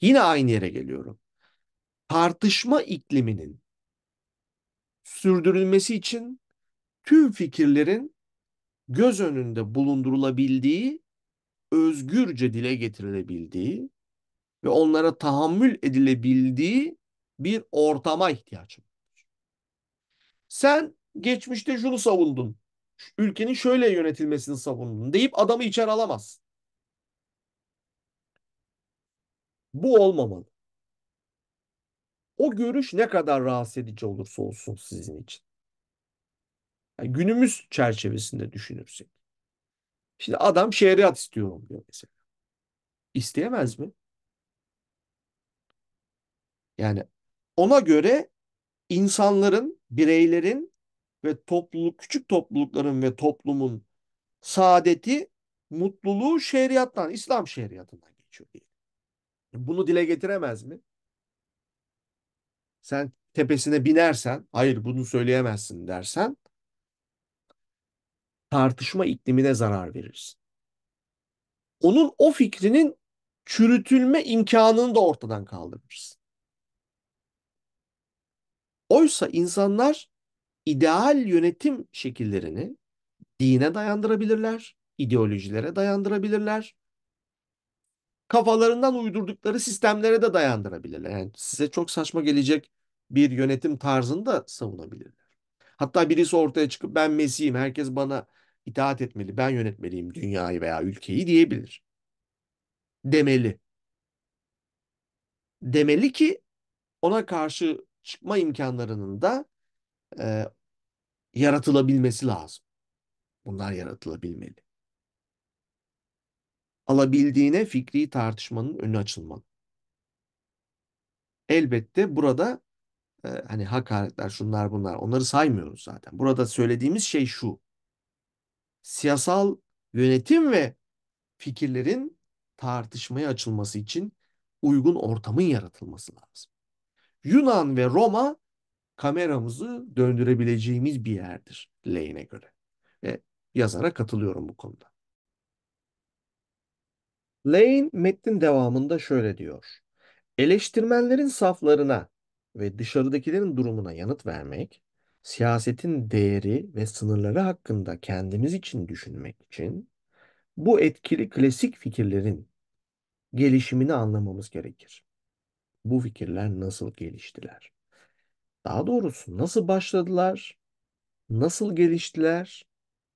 S1: Yine aynı yere geliyorum. Tartışma ikliminin sürdürülmesi için tüm fikirlerin göz önünde bulundurulabildiği, özgürce dile getirilebildiği ve onlara tahammül edilebildiği bir ortama ihtiyaç var. Sen geçmişte şunu savundun. Ülkenin şöyle yönetilmesini savundun deyip adamı içeri alamazsın. Bu olmamalı. O görüş ne kadar rahatsız edici olursa olsun sizin için. Yani günümüz çerçevesinde düşünürsek. Şimdi adam şeriat istiyorum diyor mesela. İsteyemez mi? Yani ona göre insanların, bireylerin ve topluluk, küçük toplulukların ve toplumun saadeti, mutluluğu şeriattan, İslam şeriatından geçiyor diye. Bunu dile getiremez mi? Sen tepesine binersen, hayır bunu söyleyemezsin dersen, tartışma iklimine zarar verirsin. Onun o fikrinin çürütülme imkanını da ortadan kaldırırsın. Oysa insanlar ideal yönetim şekillerini dine dayandırabilirler, ideolojilere dayandırabilirler. Kafalarından uydurdukları sistemlere de dayandırabilirler. Yani size çok saçma gelecek bir yönetim tarzını da savunabilirler. Hatta birisi ortaya çıkıp ben Mesih'im, herkes bana itaat etmeli, ben yönetmeliyim dünyayı veya ülkeyi diyebilir. Demeli. Demeli ki ona karşı çıkma imkanlarının da e, yaratılabilmesi lazım. Bunlar yaratılabilmeli. Alabildiğine fikri tartışmanın önü açılmalı. Elbette burada e, hani hakaretler şunlar bunlar onları saymıyoruz zaten. Burada söylediğimiz şey şu. Siyasal yönetim ve fikirlerin tartışmaya açılması için uygun ortamın yaratılması lazım. Yunan ve Roma kameramızı döndürebileceğimiz bir yerdir Lane'e göre. Ve yazara katılıyorum bu konuda. Lane metnin devamında şöyle diyor. Eleştirmenlerin saflarına ve dışarıdakilerin durumuna yanıt vermek, siyasetin değeri ve sınırları hakkında kendimiz için düşünmek için bu etkili klasik fikirlerin gelişimini anlamamız gerekir. Bu fikirler nasıl geliştiler? Daha doğrusu nasıl başladılar, nasıl geliştiler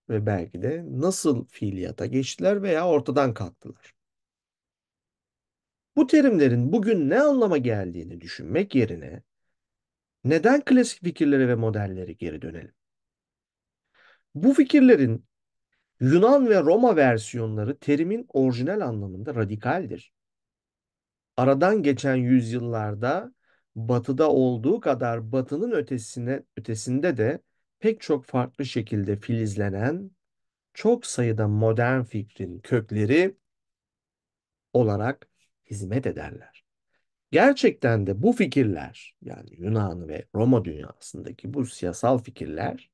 S1: ve belki de nasıl fiiliyata geçtiler veya ortadan kalktılar. Bu terimlerin bugün ne anlama geldiğini düşünmek yerine neden klasik fikirlere ve modellere geri dönelim? Bu fikirlerin Yunan ve Roma versiyonları terimin orijinal anlamında radikaldir. Aradan geçen yüzyıllarda batıda olduğu kadar batının ötesine, ötesinde de pek çok farklı şekilde filizlenen çok sayıda modern fikrin kökleri olarak hizmet ederler. Gerçekten de bu fikirler yani Yunan ve Roma dünyasındaki bu siyasal fikirler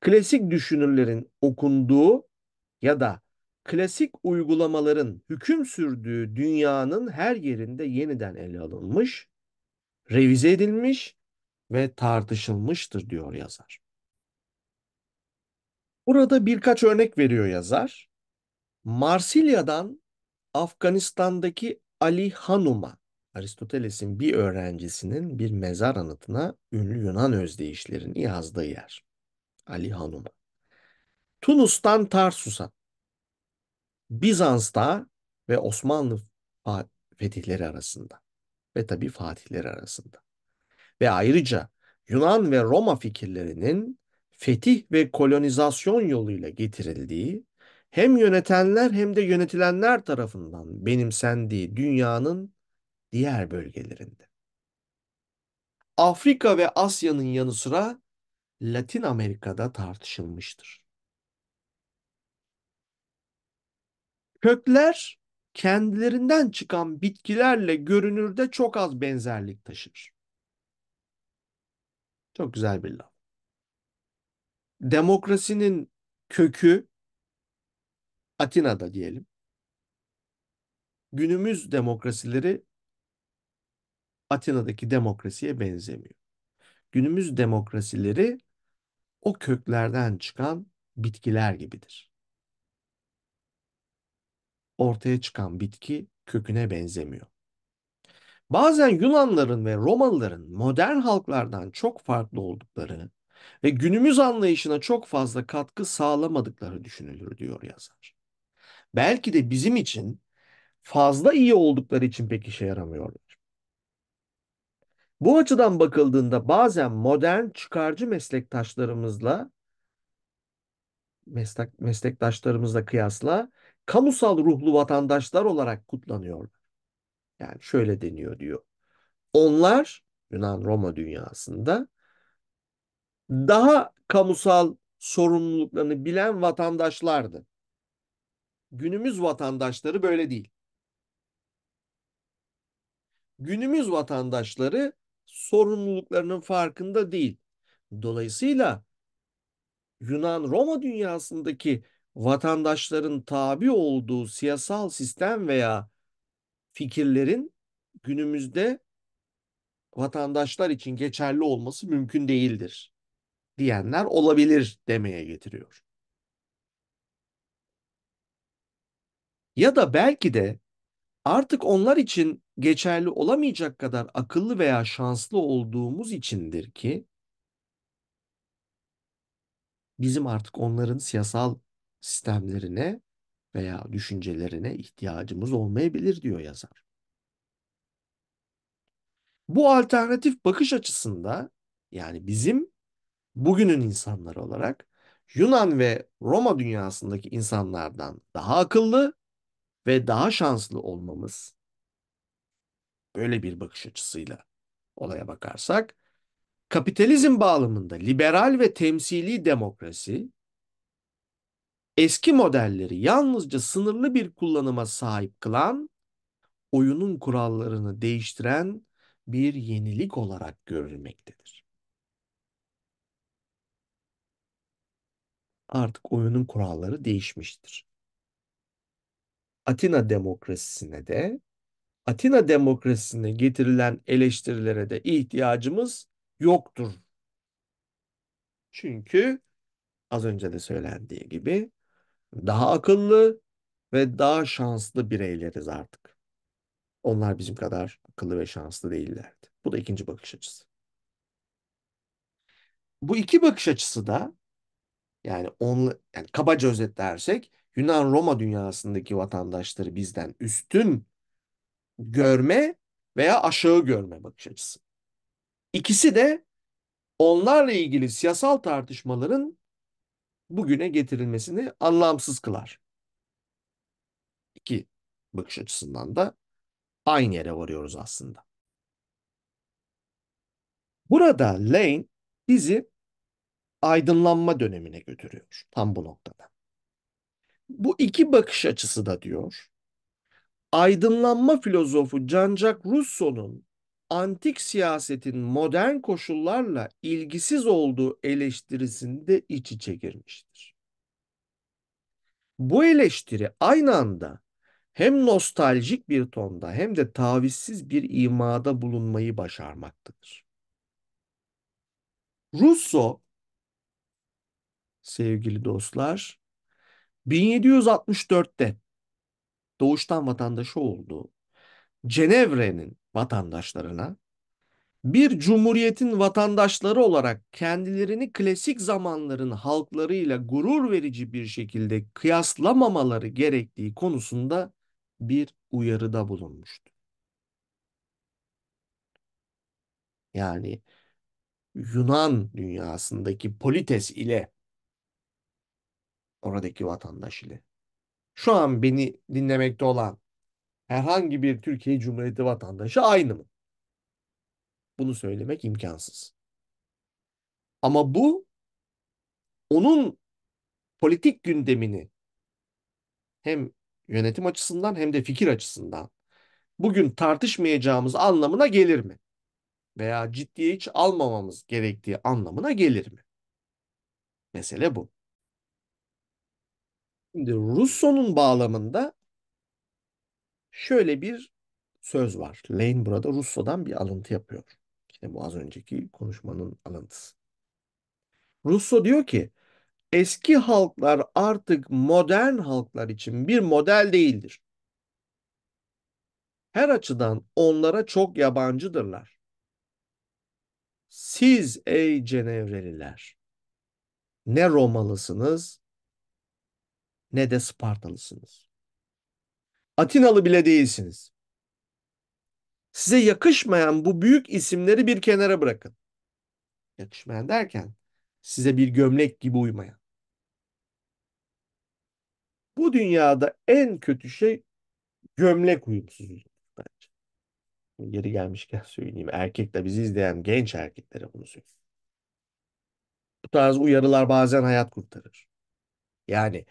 S1: klasik düşünürlerin okunduğu ya da klasik uygulamaların hüküm sürdüğü dünyanın her yerinde yeniden ele alınmış, revize edilmiş ve tartışılmıştır diyor yazar. Burada birkaç örnek veriyor yazar. Marsilya'dan Afganistan'daki Ali Hanum'a, Aristoteles'in bir öğrencisinin bir mezar anıtına ünlü Yunan özdeyişlerini yazdığı yer. Ali Hanum'a. Tunus'tan Tarsus'a, Bizans'ta ve Osmanlı fetihleri arasında ve tabii fatihleri arasında. Ve ayrıca Yunan ve Roma fikirlerinin fetih ve kolonizasyon yoluyla getirildiği hem yönetenler hem de yönetilenler tarafından benimsendiği dünyanın diğer bölgelerinde. Afrika ve Asya'nın yanı sıra Latin Amerika'da tartışılmıştır. Kökler kendilerinden çıkan bitkilerle görünürde çok az benzerlik taşır. Çok güzel bir laf. Demokrasinin kökü Atina'da diyelim. Günümüz demokrasileri Atina'daki demokrasiye benzemiyor. Günümüz demokrasileri o köklerden çıkan bitkiler gibidir. Ortaya çıkan bitki köküne benzemiyor. Bazen Yunanların ve Romalıların modern halklardan çok farklı oldukları ve günümüz anlayışına çok fazla katkı sağlamadıkları düşünülür diyor yazar. Belki de bizim için fazla iyi oldukları için pek işe yaramıyorlar. Bu açıdan bakıldığında bazen modern çıkarcı meslektaşlarımızla meslek, meslektaşlarımızla kıyasla kamusal ruhlu vatandaşlar olarak kutlanıyorlar. Yani şöyle deniyor diyor. Onlar Yunan-Roma dünyasında daha kamusal sorumluluklarını bilen vatandaşlardı. Günümüz vatandaşları böyle değil. Günümüz vatandaşları sorumluluklarının farkında değil. Dolayısıyla Yunan-Roma dünyasındaki vatandaşların tabi olduğu siyasal sistem veya fikirlerin günümüzde vatandaşlar için geçerli olması mümkün değildir diyenler olabilir demeye getiriyor. Ya da belki de artık onlar için geçerli olamayacak kadar akıllı veya şanslı olduğumuz içindir ki bizim artık onların siyasal sistemlerine veya düşüncelerine ihtiyacımız olmayabilir diyor yazar. Bu alternatif bakış açısında yani bizim bugünün insanları olarak Yunan ve Roma dünyasındaki insanlardan daha akıllı ve daha şanslı olmamız böyle bir bakış açısıyla olaya bakarsak kapitalizm bağlamında liberal ve temsili demokrasi eski modelleri yalnızca sınırlı bir kullanıma sahip kılan oyunun kurallarını değiştiren bir yenilik olarak görülmektedir. Artık oyunun kuralları değişmiştir. Atina demokrasisine de Atina demokrasisine getirilen eleştirilere de ihtiyacımız yoktur. Çünkü az önce de söylendiği gibi daha akıllı ve daha şanslı bireyleriz artık. Onlar bizim kadar akıllı ve şanslı değillerdi. Bu da ikinci bakış açısı. Bu iki bakış açısı da yani on, yani kabaca özetlersek Yunan-Roma dünyasındaki vatandaşları bizden üstün görme veya aşağı görme bakış açısı. İkisi de onlarla ilgili siyasal tartışmaların bugüne getirilmesini anlamsız kılar. İki bakış açısından da aynı yere varıyoruz aslında. Burada Lane bizi aydınlanma dönemine götürüyor tam bu noktada. Bu iki bakış açısı da diyor aydınlanma filozofu Jean-Jacques Rousseau'nun antik siyasetin modern koşullarla ilgisiz olduğu eleştirisinde iç içe girmiştir. Bu eleştiri aynı anda hem nostaljik bir tonda hem de tavizsiz bir imada bulunmayı başarmaktadır. Rousseau sevgili dostlar 1764'te doğuştan vatandaşı olduğu Cenevre'nin vatandaşlarına bir cumhuriyetin vatandaşları olarak kendilerini klasik zamanların halklarıyla gurur verici bir şekilde kıyaslamamaları gerektiği konusunda bir uyarıda bulunmuştu. Yani Yunan dünyasındaki polites ile oradaki vatandaş ile. Şu an beni dinlemekte olan herhangi bir Türkiye Cumhuriyeti vatandaşı aynı mı? Bunu söylemek imkansız. Ama bu onun politik gündemini hem yönetim açısından hem de fikir açısından bugün tartışmayacağımız anlamına gelir mi? Veya ciddiye hiç almamamız gerektiği anlamına gelir mi? Mesele bu. Şimdi Rousseau'nun bağlamında şöyle bir söz var. Lane burada Rousseau'dan bir alıntı yapıyor. İşte bu az önceki konuşmanın alıntısı. Rousseau diyor ki eski halklar artık modern halklar için bir model değildir. Her açıdan onlara çok yabancıdırlar. Siz ey Cenevreliler ne Romalısınız ne de Spartalısınız. Atinalı bile değilsiniz. Size yakışmayan bu büyük isimleri bir kenara bırakın. Yakışmayan derken size bir gömlek gibi uymayan. Bu dünyada en kötü şey gömlek uyumsuzluğu bence. Geri gelmişken söyleyeyim. Erkek de bizi izleyen genç erkeklere bunu söyleyeyim. Bu tarz uyarılar bazen hayat kurtarır. Yani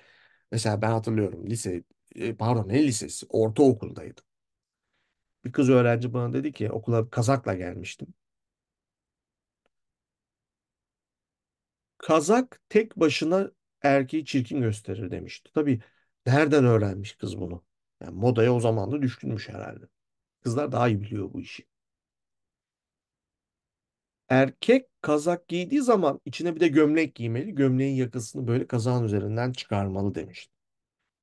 S1: mesela ben hatırlıyorum lise e, pardon ne lisesi ortaokuldaydım. Bir kız öğrenci bana dedi ki okula kazakla gelmiştim. Kazak tek başına erkeği çirkin gösterir demişti. Tabii nereden öğrenmiş kız bunu? Yani modaya o zaman da düşkünmüş herhalde. Kızlar daha iyi biliyor bu işi. Erkek kazak giydiği zaman içine bir de gömlek giymeli. Gömleğin yakasını böyle kazağın üzerinden çıkarmalı demişti.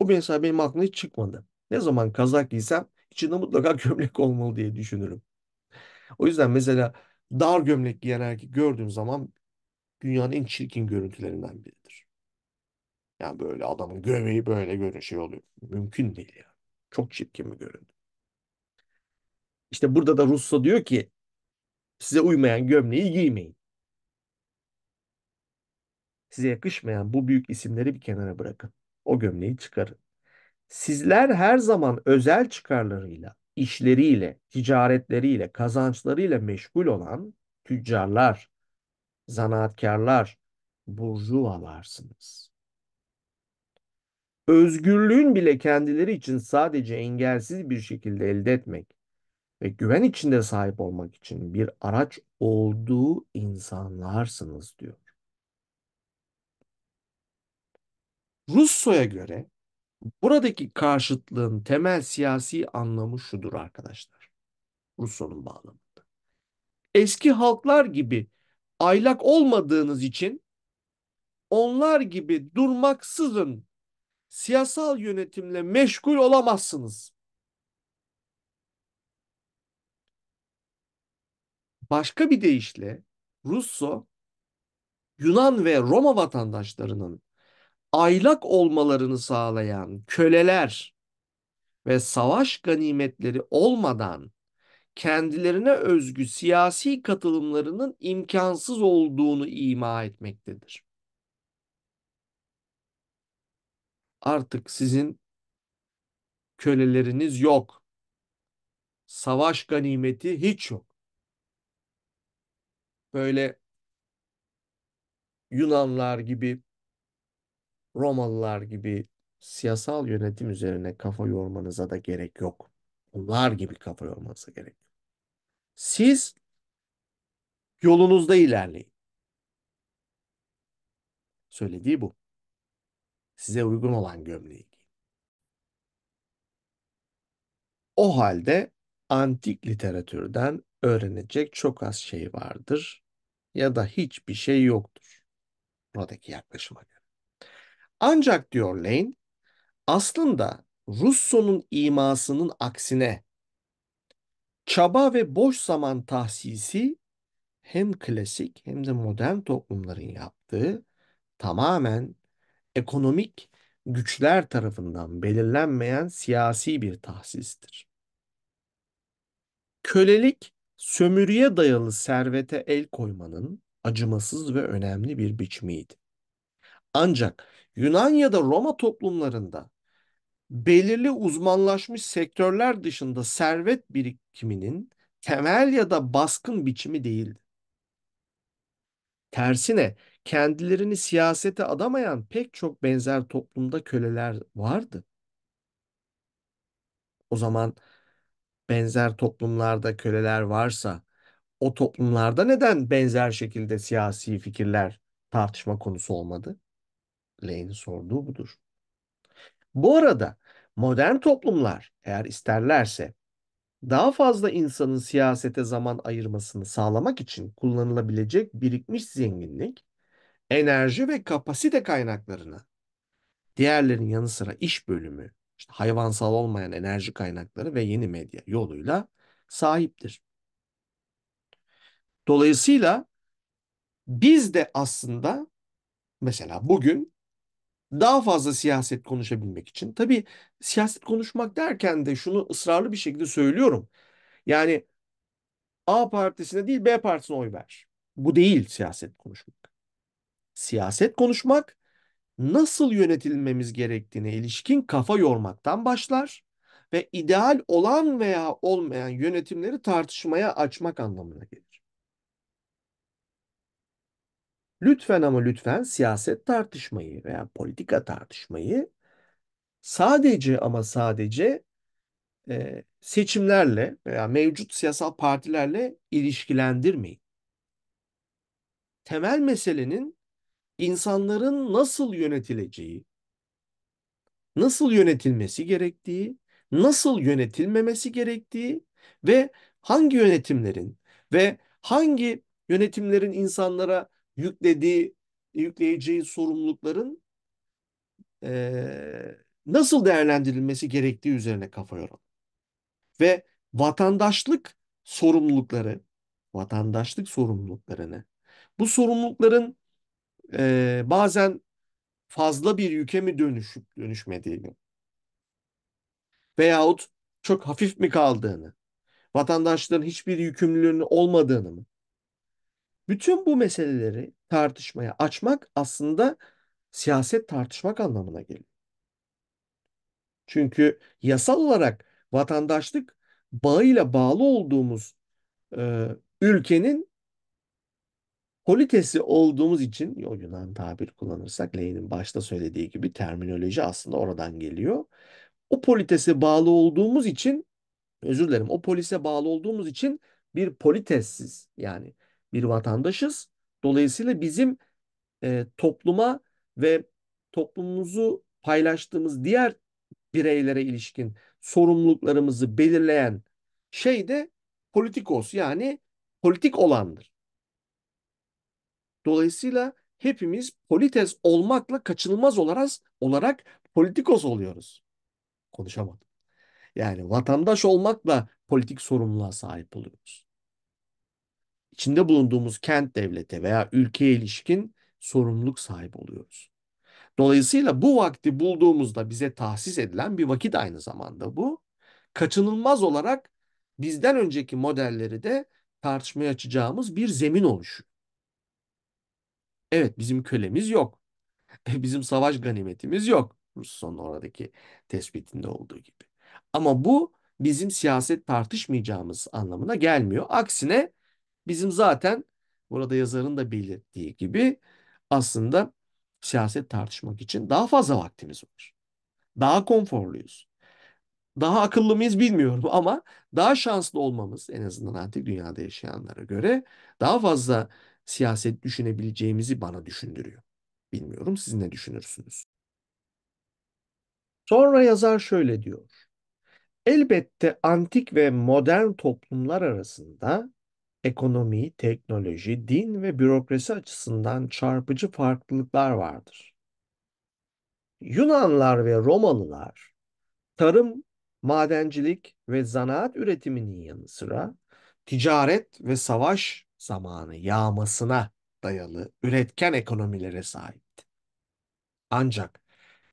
S1: Bu mesela benim aklıma hiç çıkmadı. Ne zaman kazak giysem içinde mutlaka gömlek olmalı diye düşünürüm. O yüzden mesela dar gömlek giyen erkek gördüğüm zaman dünyanın en çirkin görüntülerinden biridir. Yani böyle adamın göbeği böyle görün şey oluyor. Mümkün değil ya. Çok çirkin bir görüntü. İşte burada da Russo diyor ki size uymayan gömleği giymeyin. Size yakışmayan bu büyük isimleri bir kenara bırakın. O gömleği çıkarın. Sizler her zaman özel çıkarlarıyla, işleriyle, ticaretleriyle, kazançlarıyla meşgul olan tüccarlar, zanaatkarlar, burjuvalarsınız. Özgürlüğün bile kendileri için sadece engelsiz bir şekilde elde etmek ve güven içinde sahip olmak için bir araç olduğu insanlarsınız diyor. Russo'ya göre buradaki karşıtlığın temel siyasi anlamı şudur arkadaşlar. Russo'nun bağlamında. Eski halklar gibi aylak olmadığınız için onlar gibi durmaksızın siyasal yönetimle meşgul olamazsınız. Başka bir deyişle Russo Yunan ve Roma vatandaşlarının aylak olmalarını sağlayan köleler ve savaş ganimetleri olmadan kendilerine özgü siyasi katılımlarının imkansız olduğunu ima etmektedir. Artık sizin köleleriniz yok. Savaş ganimeti hiç yok. Böyle Yunanlar gibi, Romalılar gibi siyasal yönetim üzerine kafa yormanıza da gerek yok. Onlar gibi kafa yormanıza gerek yok. Siz yolunuzda ilerleyin. Söylediği bu. Size uygun olan gömleği giyin. O halde antik literatürden öğrenecek çok az şey vardır ya da hiçbir şey yoktur. Buradaki yaklaşıma göre. Ancak diyor Lane, aslında Rousseau'nun imasının aksine çaba ve boş zaman tahsisi hem klasik hem de modern toplumların yaptığı tamamen ekonomik güçler tarafından belirlenmeyen siyasi bir tahsistir. Kölelik sömürüye dayalı servete el koymanın acımasız ve önemli bir biçimiydi. Ancak Yunan ya da Roma toplumlarında belirli uzmanlaşmış sektörler dışında servet birikiminin temel ya da baskın biçimi değildi. Tersine kendilerini siyasete adamayan pek çok benzer toplumda köleler vardı. O zaman benzer toplumlarda köleler varsa o toplumlarda neden benzer şekilde siyasi fikirler tartışma konusu olmadı? Lane'in sorduğu budur. Bu arada modern toplumlar eğer isterlerse daha fazla insanın siyasete zaman ayırmasını sağlamak için kullanılabilecek birikmiş zenginlik, enerji ve kapasite kaynaklarına, diğerlerinin yanı sıra iş bölümü, işte hayvansal olmayan enerji kaynakları ve yeni medya yoluyla sahiptir. Dolayısıyla biz de aslında mesela bugün daha fazla siyaset konuşabilmek için tabii siyaset konuşmak derken de şunu ısrarlı bir şekilde söylüyorum. Yani A partisine değil B partisine oy ver. Bu değil siyaset konuşmak. Siyaset konuşmak nasıl yönetilmemiz gerektiğine ilişkin kafa yormaktan başlar ve ideal olan veya olmayan yönetimleri tartışmaya açmak anlamına gelir. Lütfen ama lütfen siyaset tartışmayı veya politika tartışmayı sadece ama sadece e, seçimlerle veya mevcut siyasal partilerle ilişkilendirmeyin. Temel meselenin insanların nasıl yönetileceği, nasıl yönetilmesi gerektiği, nasıl yönetilmemesi gerektiği ve hangi yönetimlerin ve hangi yönetimlerin insanlara yüklediği, yükleyeceği sorumlulukların eee, nasıl değerlendirilmesi gerektiği üzerine kafa yoralım. Ve vatandaşlık sorumlulukları, vatandaşlık sorumluluklarını, bu sorumlulukların eee, bazen fazla bir yüke mi dönüşüp dönüşmediğini veyahut çok hafif mi kaldığını, vatandaşların hiçbir yükümlülüğünün olmadığını mı? Bütün bu meseleleri tartışmaya açmak aslında siyaset tartışmak anlamına geliyor. Çünkü yasal olarak vatandaşlık bağıyla bağlı olduğumuz e, ülkenin politesi olduğumuz için o Yunan tabir kullanırsak Lane'in başta söylediği gibi terminoloji aslında oradan geliyor. O politese bağlı olduğumuz için özür dilerim o polise bağlı olduğumuz için bir politessiz yani bir vatandaşız. Dolayısıyla bizim e, topluma ve toplumumuzu paylaştığımız diğer bireylere ilişkin sorumluluklarımızı belirleyen şey de politikos yani politik olandır. Dolayısıyla hepimiz polites olmakla kaçınılmaz olarak, olarak politikos oluyoruz. Konuşamadım. Yani vatandaş olmakla politik sorumluluğa sahip oluyoruz. İçinde bulunduğumuz kent devlete veya ülkeye ilişkin sorumluluk sahibi oluyoruz. Dolayısıyla bu vakti bulduğumuzda bize tahsis edilen bir vakit aynı zamanda bu. Kaçınılmaz olarak bizden önceki modelleri de tartışmaya açacağımız bir zemin oluşuyor. Evet bizim kölemiz yok. Bizim savaş ganimetimiz yok. Rousseau'nun oradaki tespitinde olduğu gibi. Ama bu bizim siyaset tartışmayacağımız anlamına gelmiyor. Aksine bizim zaten burada yazarın da belirttiği gibi aslında siyaset tartışmak için daha fazla vaktimiz var. Daha konforluyuz. Daha akıllı mıyız bilmiyorum ama daha şanslı olmamız en azından antik dünyada yaşayanlara göre daha fazla siyaset düşünebileceğimizi bana düşündürüyor. Bilmiyorum siz ne düşünürsünüz? Sonra yazar şöyle diyor. Elbette antik ve modern toplumlar arasında ekonomi, teknoloji, din ve bürokrasi açısından çarpıcı farklılıklar vardır. Yunanlar ve Romalılar tarım, madencilik ve zanaat üretiminin yanı sıra ticaret ve savaş zamanı yağmasına dayalı üretken ekonomilere sahipti. Ancak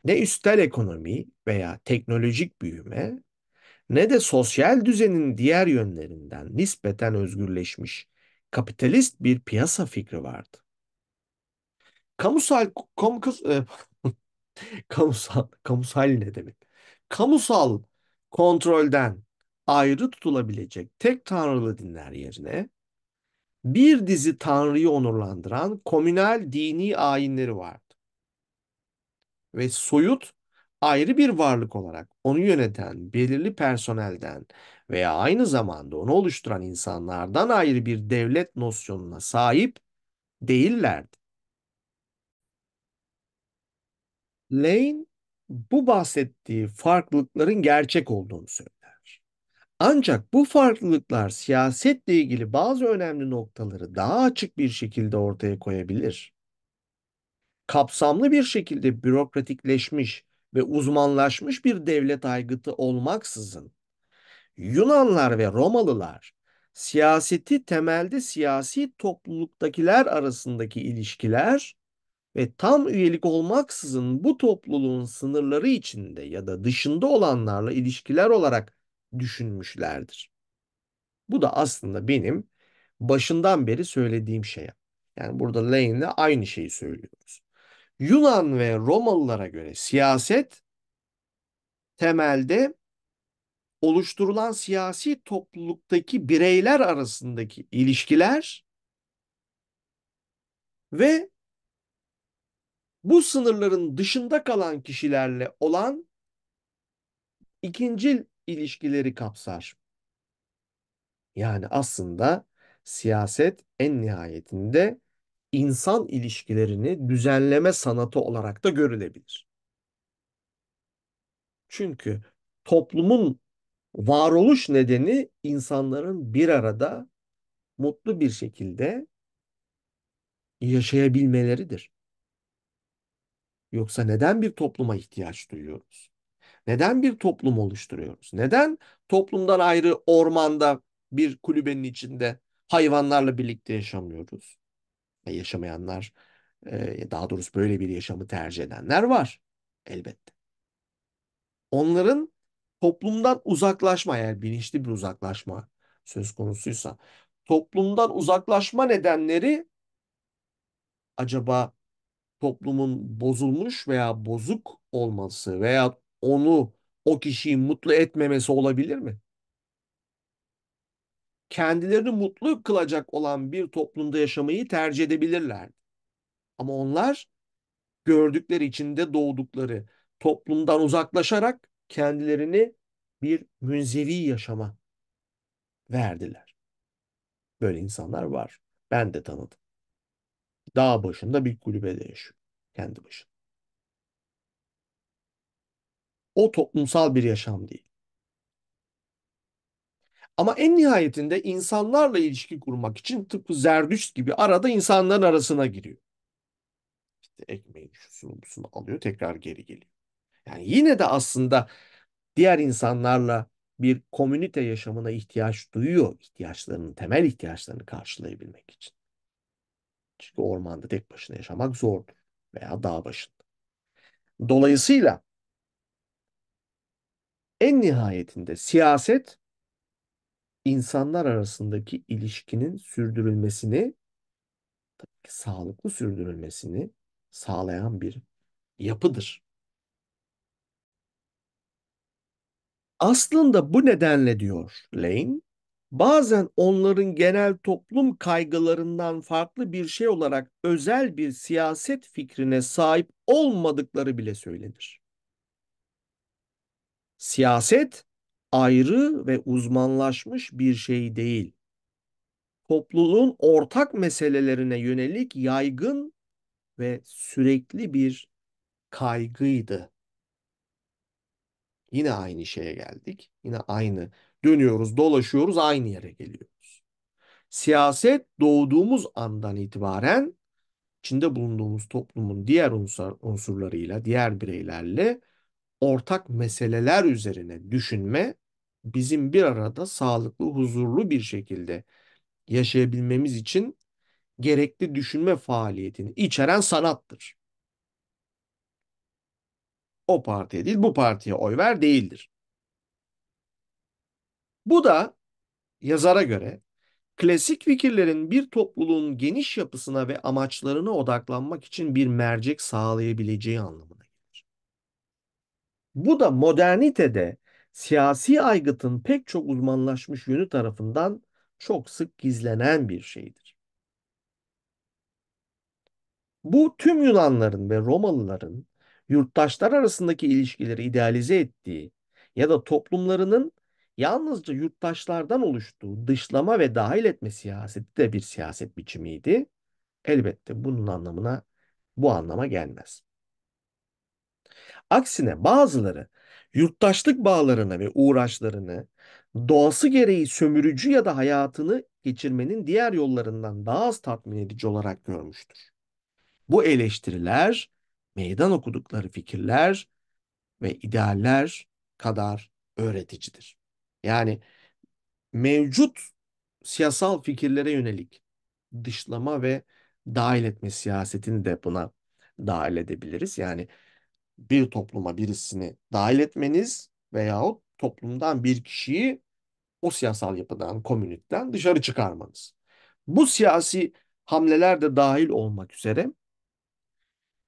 S1: ne üstel ekonomi veya teknolojik büyüme ne de sosyal düzenin diğer yönlerinden nispeten özgürleşmiş kapitalist bir piyasa fikri vardı. Kamusal kamu, e, kamusal kamusal ne demek? Kamusal kontrolden ayrı tutulabilecek tek tanrılı dinler yerine bir dizi tanrıyı onurlandıran komünel dini ayinleri vardı. Ve soyut ayrı bir varlık olarak onu yöneten belirli personelden veya aynı zamanda onu oluşturan insanlardan ayrı bir devlet nosyonuna sahip değillerdi. Lane bu bahsettiği farklılıkların gerçek olduğunu söyler. Ancak bu farklılıklar siyasetle ilgili bazı önemli noktaları daha açık bir şekilde ortaya koyabilir. Kapsamlı bir şekilde bürokratikleşmiş ve uzmanlaşmış bir devlet aygıtı olmaksızın Yunanlar ve Romalılar siyaseti temelde siyasi topluluktakiler arasındaki ilişkiler ve tam üyelik olmaksızın bu topluluğun sınırları içinde ya da dışında olanlarla ilişkiler olarak düşünmüşlerdir. Bu da aslında benim başından beri söylediğim şey. Yani burada Lane'le aynı şeyi söylüyoruz. Yunan ve Romalılara göre siyaset temelde oluşturulan siyasi topluluktaki bireyler arasındaki ilişkiler ve bu sınırların dışında kalan kişilerle olan ikincil ilişkileri kapsar. Yani aslında siyaset en nihayetinde insan ilişkilerini düzenleme sanatı olarak da görülebilir. Çünkü toplumun varoluş nedeni insanların bir arada mutlu bir şekilde yaşayabilmeleridir. Yoksa neden bir topluma ihtiyaç duyuyoruz? Neden bir toplum oluşturuyoruz? Neden toplumdan ayrı ormanda bir kulübenin içinde hayvanlarla birlikte yaşamıyoruz? E, yaşamayanlar, e, daha doğrusu böyle bir yaşamı tercih edenler var elbette. Onların toplumdan uzaklaşma eğer bilinçli bir uzaklaşma söz konusuysa toplumdan uzaklaşma nedenleri acaba toplumun bozulmuş veya bozuk olması veya onu o kişiyi mutlu etmemesi olabilir mi? Kendilerini mutlu kılacak olan bir toplumda yaşamayı tercih edebilirler. Ama onlar gördükleri içinde doğdukları toplumdan uzaklaşarak kendilerini bir münzevi yaşama verdiler. Böyle insanlar var. Ben de tanıdım. Dağ başında bir kulübede yaşıyor. Kendi başına. O toplumsal bir yaşam değil. Ama en nihayetinde insanlarla ilişki kurmak için tıpkı Zerdüşt gibi arada insanların arasına giriyor. İşte ekmeğini şusunu busunu alıyor tekrar geri geliyor. Yani yine de aslında diğer insanlarla bir komünite yaşamına ihtiyaç duyuyor. ihtiyaçlarının temel ihtiyaçlarını karşılayabilmek için. Çünkü ormanda tek başına yaşamak zordur veya dağ başında. Dolayısıyla en nihayetinde siyaset insanlar arasındaki ilişkinin sürdürülmesini, sağlıklı sürdürülmesini sağlayan bir yapıdır. Aslında bu nedenle diyor Lane, bazen onların genel toplum kaygılarından farklı bir şey olarak özel bir siyaset fikrine sahip olmadıkları bile söylenir. Siyaset ayrı ve uzmanlaşmış bir şey değil. Topluluğun ortak meselelerine yönelik yaygın ve sürekli bir kaygıydı. Yine aynı şeye geldik. Yine aynı dönüyoruz, dolaşıyoruz, aynı yere geliyoruz. Siyaset doğduğumuz andan itibaren içinde bulunduğumuz toplumun diğer unsur, unsurlarıyla, diğer bireylerle ortak meseleler üzerine düşünme bizim bir arada sağlıklı, huzurlu bir şekilde yaşayabilmemiz için gerekli düşünme faaliyetini içeren sanattır. O partiye değil bu partiye oy ver değildir. Bu da yazara göre klasik fikirlerin bir topluluğun geniş yapısına ve amaçlarına odaklanmak için bir mercek sağlayabileceği anlamına gelir. Bu da modernitede siyasi aygıtın pek çok uzmanlaşmış yönü tarafından çok sık gizlenen bir şeydir. Bu tüm Yunanların ve Romalıların yurttaşlar arasındaki ilişkileri idealize ettiği ya da toplumlarının yalnızca yurttaşlardan oluştuğu dışlama ve dahil etme siyaseti de bir siyaset biçimiydi. Elbette bunun anlamına bu anlama gelmez. Aksine bazıları yurttaşlık bağlarını ve uğraşlarını doğası gereği sömürücü ya da hayatını geçirmenin diğer yollarından daha az tatmin edici olarak görmüştür. Bu eleştiriler meydan okudukları fikirler ve idealler kadar öğreticidir. Yani mevcut siyasal fikirlere yönelik dışlama ve dahil etme siyasetini de buna dahil edebiliriz. Yani bir topluma birisini dahil etmeniz veyahut toplumdan bir kişiyi o siyasal yapıdan, komünitten dışarı çıkarmanız. Bu siyasi hamleler de dahil olmak üzere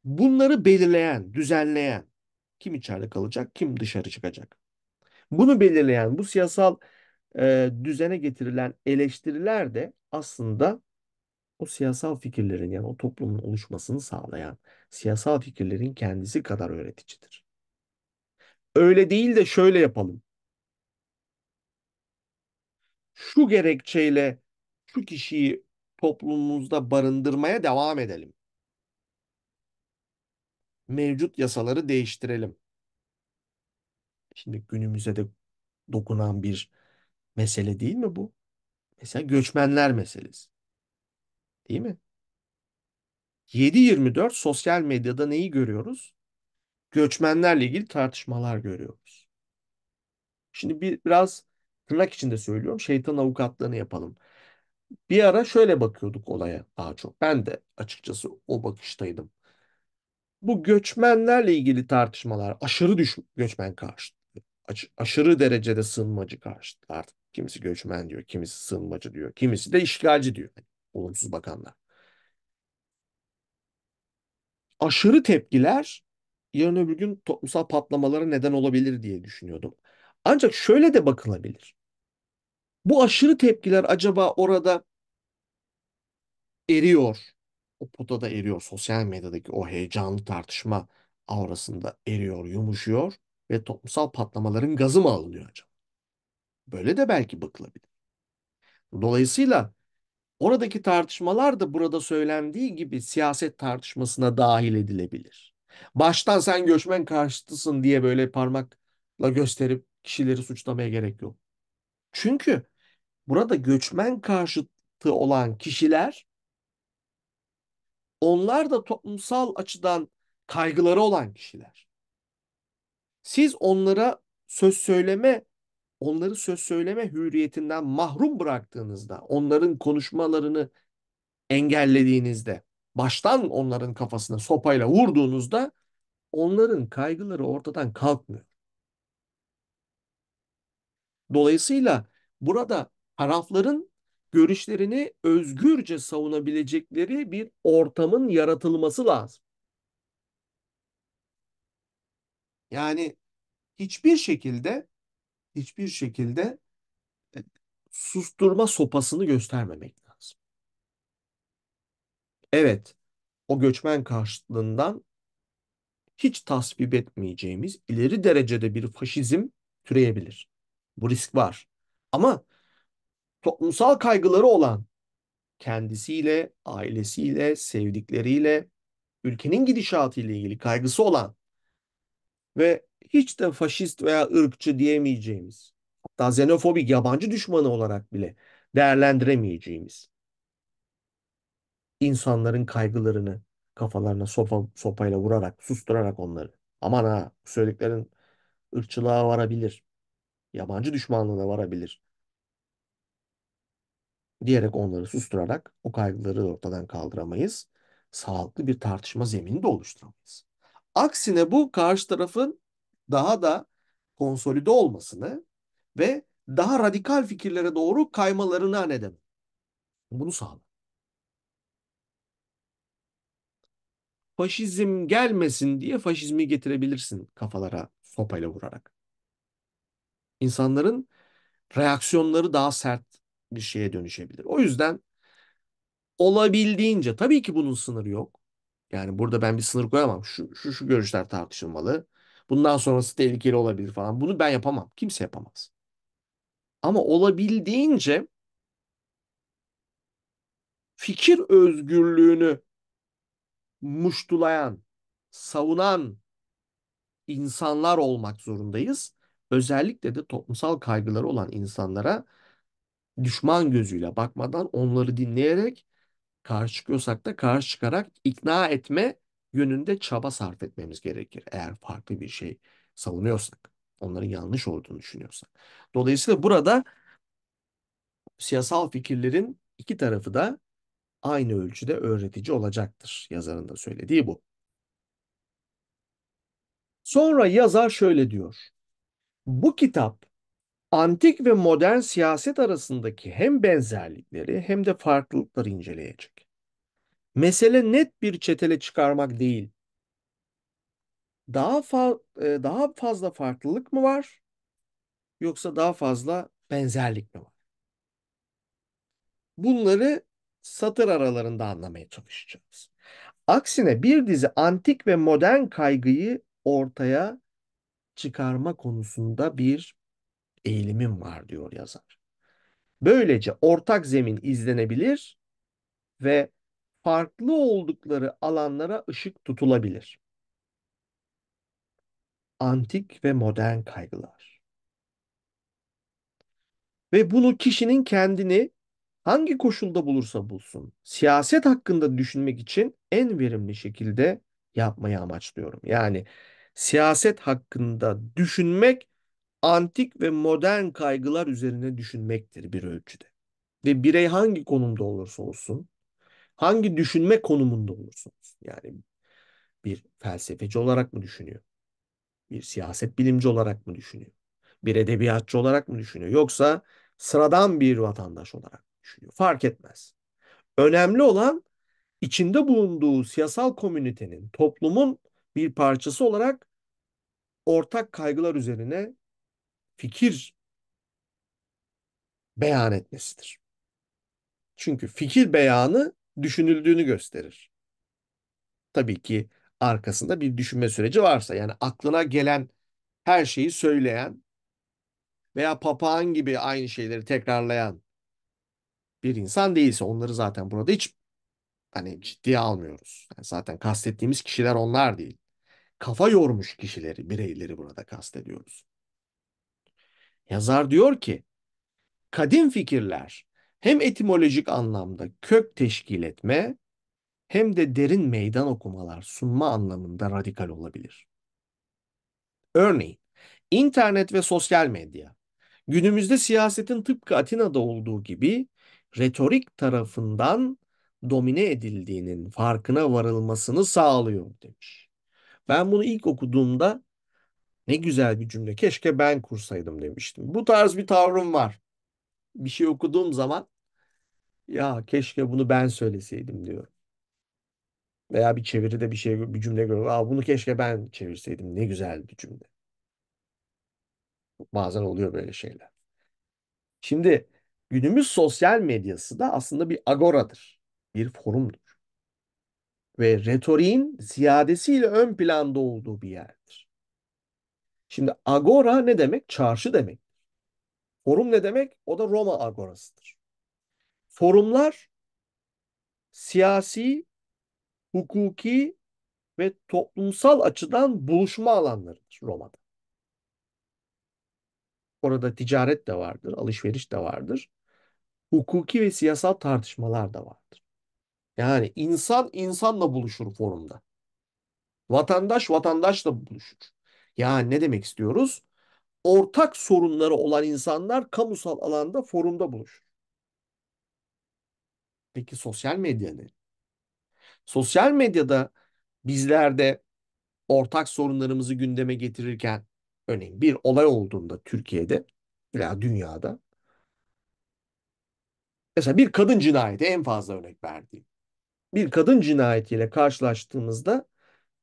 S1: bunları belirleyen, düzenleyen kim içeride kalacak, kim dışarı çıkacak. Bunu belirleyen, bu siyasal e, düzene getirilen eleştiriler de aslında o siyasal fikirlerin yani o toplumun oluşmasını sağlayan siyasal fikirlerin kendisi kadar öğreticidir. Öyle değil de şöyle yapalım. Şu gerekçeyle şu kişiyi toplumumuzda barındırmaya devam edelim. Mevcut yasaları değiştirelim. Şimdi günümüze de dokunan bir mesele değil mi bu? Mesela göçmenler meselesi. Değil mi? 7-24 sosyal medyada neyi görüyoruz? Göçmenlerle ilgili tartışmalar görüyoruz. Şimdi bir, biraz tırnak içinde söylüyorum. Şeytan avukatlığını yapalım. Bir ara şöyle bakıyorduk olaya daha çok. Ben de açıkçası o bakıştaydım. Bu göçmenlerle ilgili tartışmalar aşırı düş göçmen karşıtı. Aş aşırı derecede sığınmacı karşıtı artık. Kimisi göçmen diyor, kimisi sığınmacı diyor, kimisi de işgalci diyor. Olumsuz bakanlar. Aşırı tepkiler yarın öbür gün toplumsal patlamalara neden olabilir diye düşünüyordum. Ancak şöyle de bakılabilir. Bu aşırı tepkiler acaba orada eriyor. O potada eriyor. Sosyal medyadaki o heyecanlı tartışma aurasında eriyor, yumuşuyor ve toplumsal patlamaların gazı mı alınıyor acaba? Böyle de belki bakılabilir. Dolayısıyla oradaki tartışmalar da burada söylendiği gibi siyaset tartışmasına dahil edilebilir. Baştan sen göçmen karşıtısın diye böyle parmakla gösterip kişileri suçlamaya gerek yok. Çünkü burada göçmen karşıtı olan kişiler onlar da toplumsal açıdan kaygıları olan kişiler. Siz onlara söz söyleme, onları söz söyleme hürriyetinden mahrum bıraktığınızda, onların konuşmalarını engellediğinizde, baştan onların kafasına sopayla vurduğunuzda onların kaygıları ortadan kalkmıyor. Dolayısıyla burada tarafların görüşlerini özgürce savunabilecekleri bir ortamın yaratılması lazım. Yani hiçbir şekilde hiçbir şekilde e, susturma sopasını göstermemek lazım. Evet, o göçmen karşıtlığından hiç tasvip etmeyeceğimiz ileri derecede bir faşizm türeyebilir. Bu risk var. Ama toplumsal kaygıları olan kendisiyle, ailesiyle, sevdikleriyle, ülkenin gidişatı ile ilgili kaygısı olan ve hiç de faşist veya ırkçı diyemeyeceğimiz, hatta xenofobik yabancı düşmanı olarak bile değerlendiremeyeceğimiz insanların kaygılarını kafalarına sopa, sopayla vurarak, susturarak onları. Aman ha, söylediklerin ırkçılığa varabilir. Yabancı düşmanlığına varabilir. Diyerek onları susturarak o kaygıları ortadan kaldıramayız. Sağlıklı bir tartışma zemini de oluşturamayız. Aksine bu karşı tarafın daha da konsolide olmasını ve daha radikal fikirlere doğru kaymalarına neden. Bunu sağlar. Faşizm gelmesin diye faşizmi getirebilirsin kafalara sopayla vurarak. İnsanların reaksiyonları daha sert bir şeye dönüşebilir. O yüzden olabildiğince tabii ki bunun sınırı yok. Yani burada ben bir sınır koyamam. Şu, şu, şu görüşler tartışılmalı. Bundan sonrası tehlikeli olabilir falan. Bunu ben yapamam. Kimse yapamaz. Ama olabildiğince fikir özgürlüğünü muştulayan, savunan insanlar olmak zorundayız. Özellikle de toplumsal kaygıları olan insanlara düşman gözüyle bakmadan onları dinleyerek karşı çıkıyorsak da karşı çıkarak ikna etme yönünde çaba sarf etmemiz gerekir. Eğer farklı bir şey savunuyorsak, onların yanlış olduğunu düşünüyorsak. Dolayısıyla burada siyasal fikirlerin iki tarafı da aynı ölçüde öğretici olacaktır. Yazarın da söylediği bu. Sonra yazar şöyle diyor. Bu kitap antik ve modern siyaset arasındaki hem benzerlikleri hem de farklılıkları inceleyecek. Mesele net bir çetele çıkarmak değil. Daha fa e, daha fazla farklılık mı var yoksa daha fazla benzerlik mi var? Bunları satır aralarında anlamaya çalışacağız. Aksine bir dizi antik ve modern kaygıyı ortaya çıkarma konusunda bir eğilimim var diyor yazar. Böylece ortak zemin izlenebilir ve farklı oldukları alanlara ışık tutulabilir. Antik ve modern kaygılar. Ve bunu kişinin kendini hangi koşulda bulursa bulsun siyaset hakkında düşünmek için en verimli şekilde yapmayı amaçlıyorum. Yani siyaset hakkında düşünmek antik ve modern kaygılar üzerine düşünmektir bir ölçüde. Ve birey hangi konumda olursa olsun, hangi düşünme konumunda olursa olsun, yani bir felsefeci olarak mı düşünüyor? Bir siyaset bilimci olarak mı düşünüyor? Bir edebiyatçı olarak mı düşünüyor? Yoksa sıradan bir vatandaş olarak düşünüyor? Fark etmez. Önemli olan içinde bulunduğu siyasal komünitenin, toplumun bir parçası olarak ortak kaygılar üzerine fikir beyan etmesidir. Çünkü fikir beyanı düşünüldüğünü gösterir. Tabii ki arkasında bir düşünme süreci varsa yani aklına gelen her şeyi söyleyen veya papağan gibi aynı şeyleri tekrarlayan bir insan değilse onları zaten burada hiç hani ciddiye almıyoruz. Yani zaten kastettiğimiz kişiler onlar değil. Kafa yormuş kişileri, bireyleri burada kastediyoruz. Yazar diyor ki, kadim fikirler hem etimolojik anlamda kök teşkil etme hem de derin meydan okumalar sunma anlamında radikal olabilir. Örneğin, internet ve sosyal medya günümüzde siyasetin tıpkı Atina'da olduğu gibi retorik tarafından domine edildiğinin farkına varılmasını sağlıyor demiş. Ben bunu ilk okuduğumda ne güzel bir cümle. Keşke ben kursaydım demiştim. Bu tarz bir tavrım var. Bir şey okuduğum zaman ya keşke bunu ben söyleseydim diyorum. Veya bir çeviride bir şey bir cümle görüyorum. Aa, bunu keşke ben çevirseydim. Ne güzel bir cümle. Bazen oluyor böyle şeyler. Şimdi günümüz sosyal medyası da aslında bir agoradır. Bir forumdur. Ve retoriğin ziyadesiyle ön planda olduğu bir yerdir. Şimdi agora ne demek? Çarşı demek. Forum ne demek? O da Roma agorasıdır. Forumlar siyasi, hukuki ve toplumsal açıdan buluşma alanlarıdır Roma'da. Orada ticaret de vardır, alışveriş de vardır. Hukuki ve siyasal tartışmalar da vardır. Yani insan insanla buluşur forumda. Vatandaş vatandaşla buluşur. Yani ne demek istiyoruz? Ortak sorunları olan insanlar kamusal alanda forumda buluşur. Peki sosyal medya ne? Sosyal medyada bizler de ortak sorunlarımızı gündeme getirirken örneğin bir olay olduğunda Türkiye'de veya dünyada. Mesela bir kadın cinayeti en fazla örnek verdiğim. Bir kadın cinayetiyle karşılaştığımızda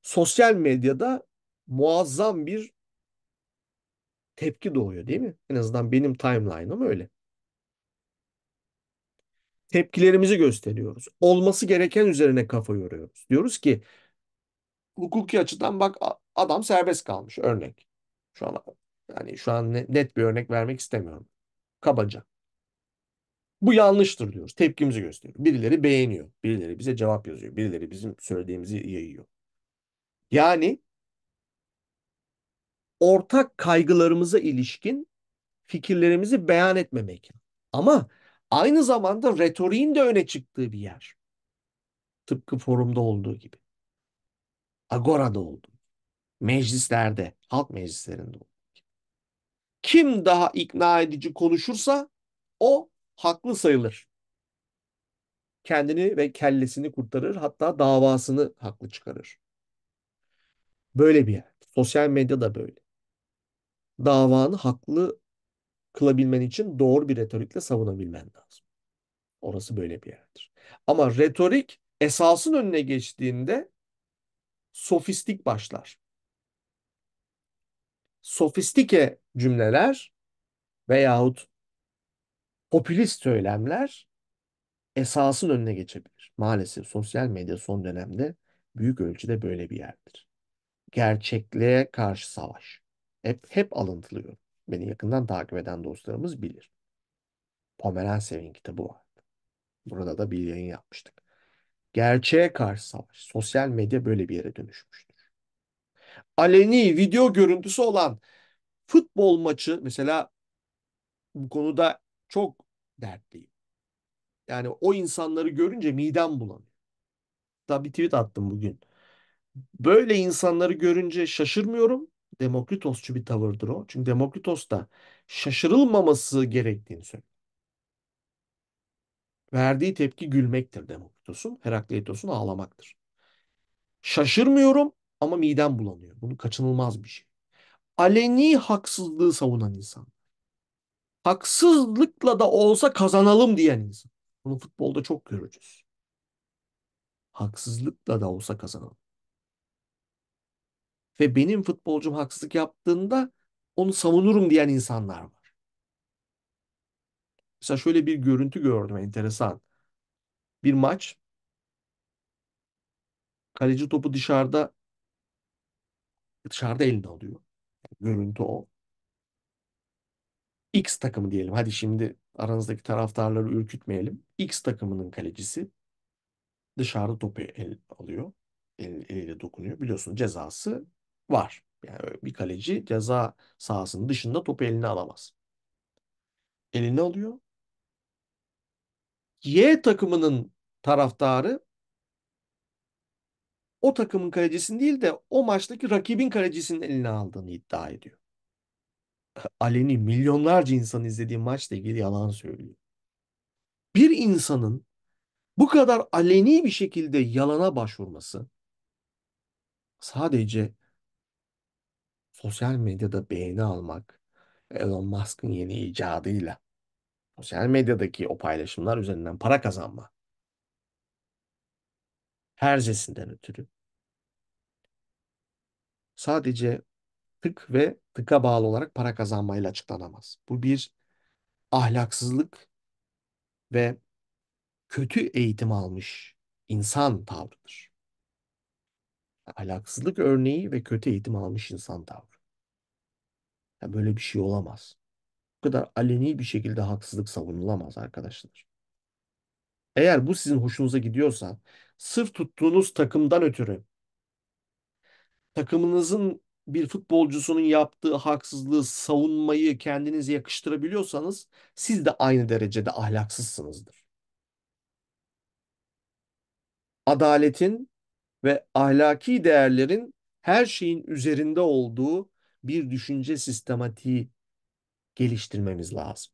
S1: sosyal medyada muazzam bir tepki doğuyor değil mi? En azından benim timeline'ım öyle. Tepkilerimizi gösteriyoruz. Olması gereken üzerine kafa yoruyoruz. Diyoruz ki hukuki açıdan bak adam serbest kalmış örnek. Şu an yani şu an net bir örnek vermek istemiyorum. Kabaca. Bu yanlıştır diyoruz. Tepkimizi gösteriyoruz. Birileri beğeniyor. Birileri bize cevap yazıyor. Birileri bizim söylediğimizi yayıyor. Yani ortak kaygılarımıza ilişkin fikirlerimizi beyan etmemek. Ama aynı zamanda retoriğin de öne çıktığı bir yer. Tıpkı forumda olduğu gibi. Agora'da olduğu. Meclislerde, halk meclislerinde gibi. Kim daha ikna edici konuşursa o haklı sayılır. Kendini ve kellesini kurtarır hatta davasını haklı çıkarır. Böyle bir yer. Sosyal medya da böyle. Davanı haklı kılabilmen için doğru bir retorikle savunabilmen lazım. Orası böyle bir yerdir. Ama retorik esasın önüne geçtiğinde sofistik başlar. Sofistike cümleler veyahut popülist söylemler esasın önüne geçebilir. Maalesef sosyal medya son dönemde büyük ölçüde böyle bir yerdir. Gerçekliğe karşı savaş. Hep hep alıntılıyor. Beni yakından takip eden dostlarımız bilir. Pomerantsevi'nin kitabı var. Burada da bir yayın yapmıştık. Gerçeğe karşı savaş. Sosyal medya böyle bir yere dönüşmüştür. Aleni video görüntüsü olan futbol maçı mesela bu konuda çok dertliyim. Yani o insanları görünce midem bulanıyor. Daha bir tweet attım bugün. Böyle insanları görünce şaşırmıyorum. Demokritosçu bir tavırdır o. Çünkü Demokritos da şaşırılmaması gerektiğini söylüyor. Verdiği tepki gülmektir Demokritos'un. Herakleitos'un ağlamaktır. Şaşırmıyorum ama midem bulanıyor. Bunu kaçınılmaz bir şey. Aleni haksızlığı savunan insan. Haksızlıkla da olsa kazanalım diyen insan. Bunu futbolda çok göreceğiz. Haksızlıkla da olsa kazanalım. Ve benim futbolcum haksızlık yaptığında onu savunurum diyen insanlar var. Mesela şöyle bir görüntü gördüm enteresan. Bir maç kaleci topu dışarıda dışarıda eline alıyor. Görüntü o. X takımı diyelim. Hadi şimdi aranızdaki taraftarları ürkütmeyelim. X takımının kalecisi dışarıda topu el alıyor. El, eliyle dokunuyor. Biliyorsun cezası var. Yani bir kaleci ceza sahasının dışında topu eline alamaz. Eline alıyor. Y takımının taraftarı o takımın kalecisini değil de o maçtaki rakibin kalecisinin eline aldığını iddia ediyor. Aleni milyonlarca insan izlediği maçla ilgili yalan söylüyor. Bir insanın bu kadar aleni bir şekilde yalana başvurması sadece sosyal medyada beğeni almak Elon Musk'ın yeni icadıyla sosyal medyadaki o paylaşımlar üzerinden para kazanma hercesinden ötürü sadece tık ve tıka bağlı olarak para kazanmayla açıklanamaz. Bu bir ahlaksızlık ve kötü eğitim almış insan tavrıdır. Ahlaksızlık örneği ve kötü eğitim almış insan tavrı. Ya böyle bir şey olamaz. Bu kadar aleni bir şekilde haksızlık savunulamaz arkadaşlar. Eğer bu sizin hoşunuza gidiyorsa sırf tuttuğunuz takımdan ötürü takımınızın bir futbolcusunun yaptığı haksızlığı savunmayı kendinize yakıştırabiliyorsanız siz de aynı derecede ahlaksızsınızdır. Adaletin ve ahlaki değerlerin her şeyin üzerinde olduğu bir düşünce sistematiği geliştirmemiz lazım.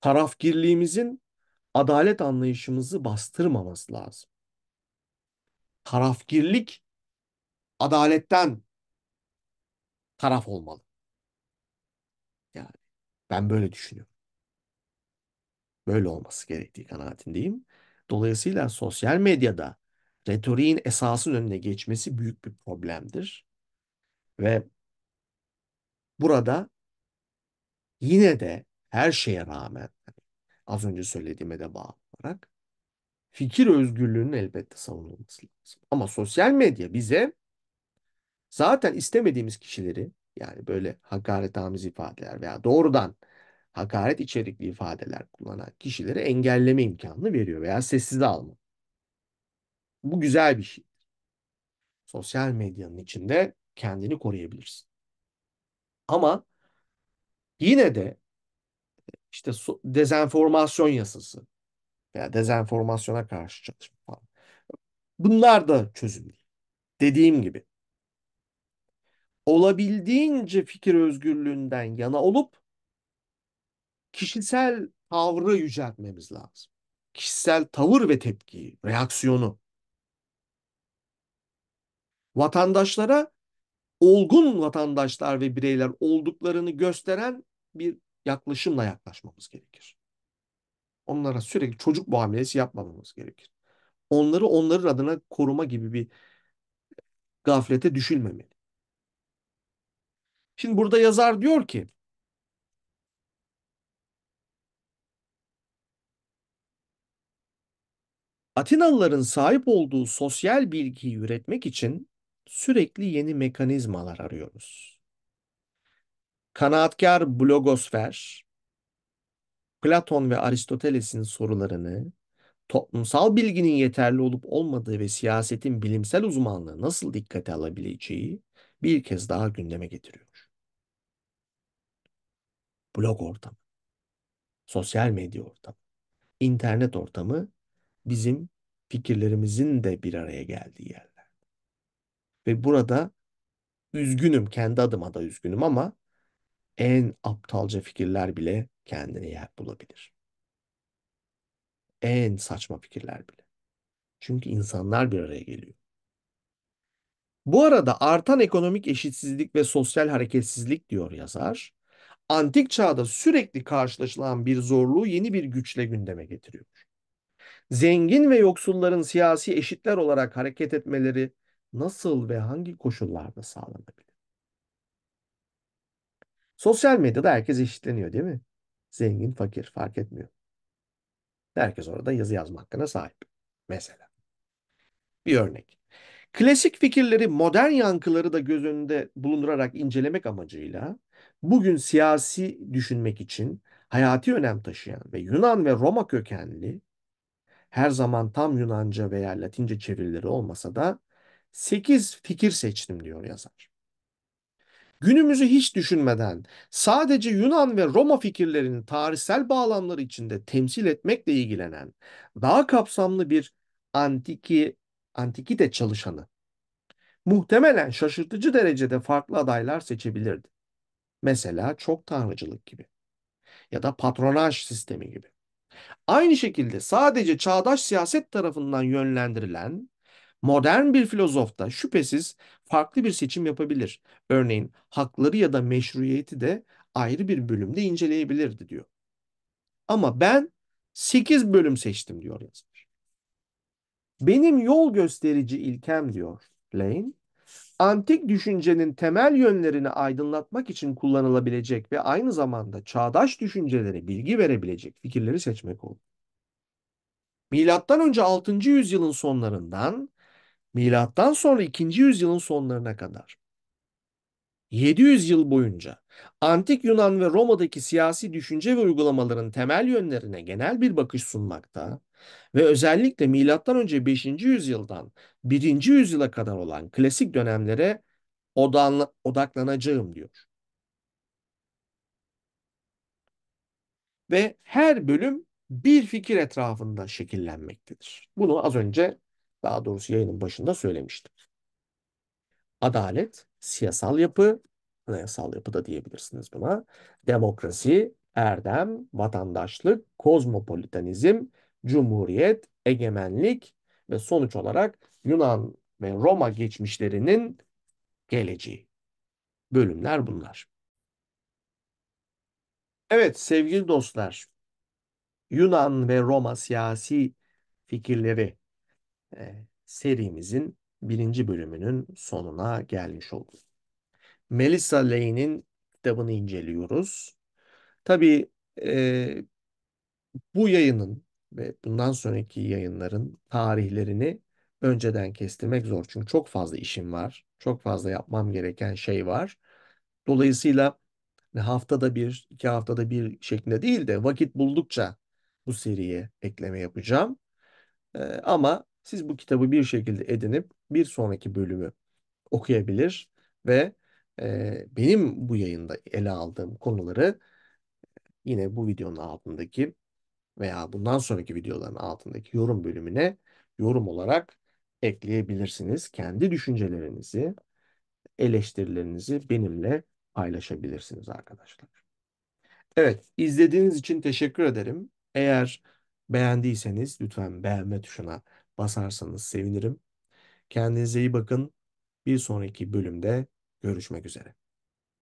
S1: Tarafgirliğimizin adalet anlayışımızı bastırmaması lazım. Tarafgirlik adaletten taraf olmalı. Yani Ben böyle düşünüyorum. Böyle olması gerektiği kanaatindeyim. Dolayısıyla sosyal medyada retoriğin esasın önüne geçmesi büyük bir problemdir. Ve burada yine de her şeye rağmen az önce söylediğime de bağlı olarak fikir özgürlüğünün elbette savunulması lazım. Ama sosyal medya bize zaten istemediğimiz kişileri yani böyle hakaretamiz ifadeler veya doğrudan hakaret içerikli ifadeler kullanan kişileri engelleme imkanını veriyor veya sessize alma. Bu güzel bir şey. Sosyal medyanın içinde kendini koruyabilirsin. Ama yine de işte dezenformasyon yasası veya dezenformasyona karşı çalışma falan. Bunlar da çözüm Dediğim gibi olabildiğince fikir özgürlüğünden yana olup kişisel tavrı yüceltmemiz lazım. Kişisel tavır ve tepkiyi, reaksiyonu. Vatandaşlara olgun vatandaşlar ve bireyler olduklarını gösteren bir yaklaşımla yaklaşmamız gerekir. Onlara sürekli çocuk muamelesi yapmamamız gerekir. Onları onların adına koruma gibi bir gaflete düşülmemeli. Şimdi burada yazar diyor ki Atinalıların sahip olduğu sosyal bilgiyi üretmek için sürekli yeni mekanizmalar arıyoruz. Kanaatkar blogosfer, Platon ve Aristoteles'in sorularını, toplumsal bilginin yeterli olup olmadığı ve siyasetin bilimsel uzmanlığı nasıl dikkate alabileceği bir kez daha gündeme getiriyor. Blog ortamı, sosyal medya ortamı, internet ortamı bizim fikirlerimizin de bir araya geldiği yerler. Ve burada üzgünüm, kendi adıma da üzgünüm ama en aptalca fikirler bile kendine yer bulabilir. En saçma fikirler bile. Çünkü insanlar bir araya geliyor. Bu arada artan ekonomik eşitsizlik ve sosyal hareketsizlik diyor yazar, antik çağda sürekli karşılaşılan bir zorluğu yeni bir güçle gündeme getiriyor. Zengin ve yoksulların siyasi eşitler olarak hareket etmeleri nasıl ve hangi koşullarda sağlanabilir? Sosyal medyada herkes eşitleniyor değil mi? Zengin, fakir fark etmiyor. Herkes orada yazı yazma hakkına sahip. Mesela. Bir örnek. Klasik fikirleri modern yankıları da göz önünde bulundurarak incelemek amacıyla bugün siyasi düşünmek için hayati önem taşıyan ve Yunan ve Roma kökenli her zaman tam Yunanca veya Latince çevirileri olmasa da 8 fikir seçtim diyor yazar. Günümüzü hiç düşünmeden sadece Yunan ve Roma fikirlerinin tarihsel bağlamları içinde temsil etmekle ilgilenen daha kapsamlı bir antiki antikite çalışanı muhtemelen şaşırtıcı derecede farklı adaylar seçebilirdi. Mesela çok tanrıcılık gibi ya da patronaj sistemi gibi. Aynı şekilde sadece çağdaş siyaset tarafından yönlendirilen modern bir filozof da şüphesiz farklı bir seçim yapabilir. Örneğin hakları ya da meşruiyeti de ayrı bir bölümde inceleyebilirdi diyor. Ama ben 8 bölüm seçtim diyor yazar. Benim yol gösterici ilkem diyor Lane, antik düşüncenin temel yönlerini aydınlatmak için kullanılabilecek ve aynı zamanda çağdaş düşüncelere bilgi verebilecek fikirleri seçmek oldu. Milattan önce 6. yüzyılın sonlarından milattan sonra 2. yüzyılın sonlarına kadar 700 yıl boyunca antik Yunan ve Roma'daki siyasi düşünce ve uygulamaların temel yönlerine genel bir bakış sunmakta ve özellikle milattan önce 5. yüzyıldan 1. yüzyıla kadar olan klasik dönemlere odaklanacağım diyor. Ve her bölüm bir fikir etrafında şekillenmektedir. Bunu az önce daha doğrusu yayının başında söylemiştim. Adalet, siyasal yapı, anayasal yapı da diyebilirsiniz buna. Demokrasi, erdem, vatandaşlık, kozmopolitanizm, cumhuriyet, egemenlik ve sonuç olarak Yunan ve Roma geçmişlerinin geleceği. Bölümler bunlar. Evet sevgili dostlar, Yunan ve Roma siyasi fikirleri e, serimizin birinci bölümünün sonuna gelmiş olduk. Melissa Lane'in kitabını inceliyoruz. Tabii e, bu yayının ve bundan sonraki yayınların tarihlerini önceden kestirmek zor. Çünkü çok fazla işim var. Çok fazla yapmam gereken şey var. Dolayısıyla haftada bir, iki haftada bir şeklinde değil de vakit buldukça bu seriye ekleme yapacağım. Ee, ama siz bu kitabı bir şekilde edinip bir sonraki bölümü okuyabilir ve e, benim bu yayında ele aldığım konuları yine bu videonun altındaki veya bundan sonraki videoların altındaki yorum bölümüne yorum olarak ekleyebilirsiniz. Kendi düşüncelerinizi, eleştirilerinizi benimle paylaşabilirsiniz arkadaşlar. Evet, izlediğiniz için teşekkür ederim. Eğer beğendiyseniz lütfen beğenme tuşuna basarsanız sevinirim. Kendinize iyi bakın. Bir sonraki bölümde görüşmek üzere.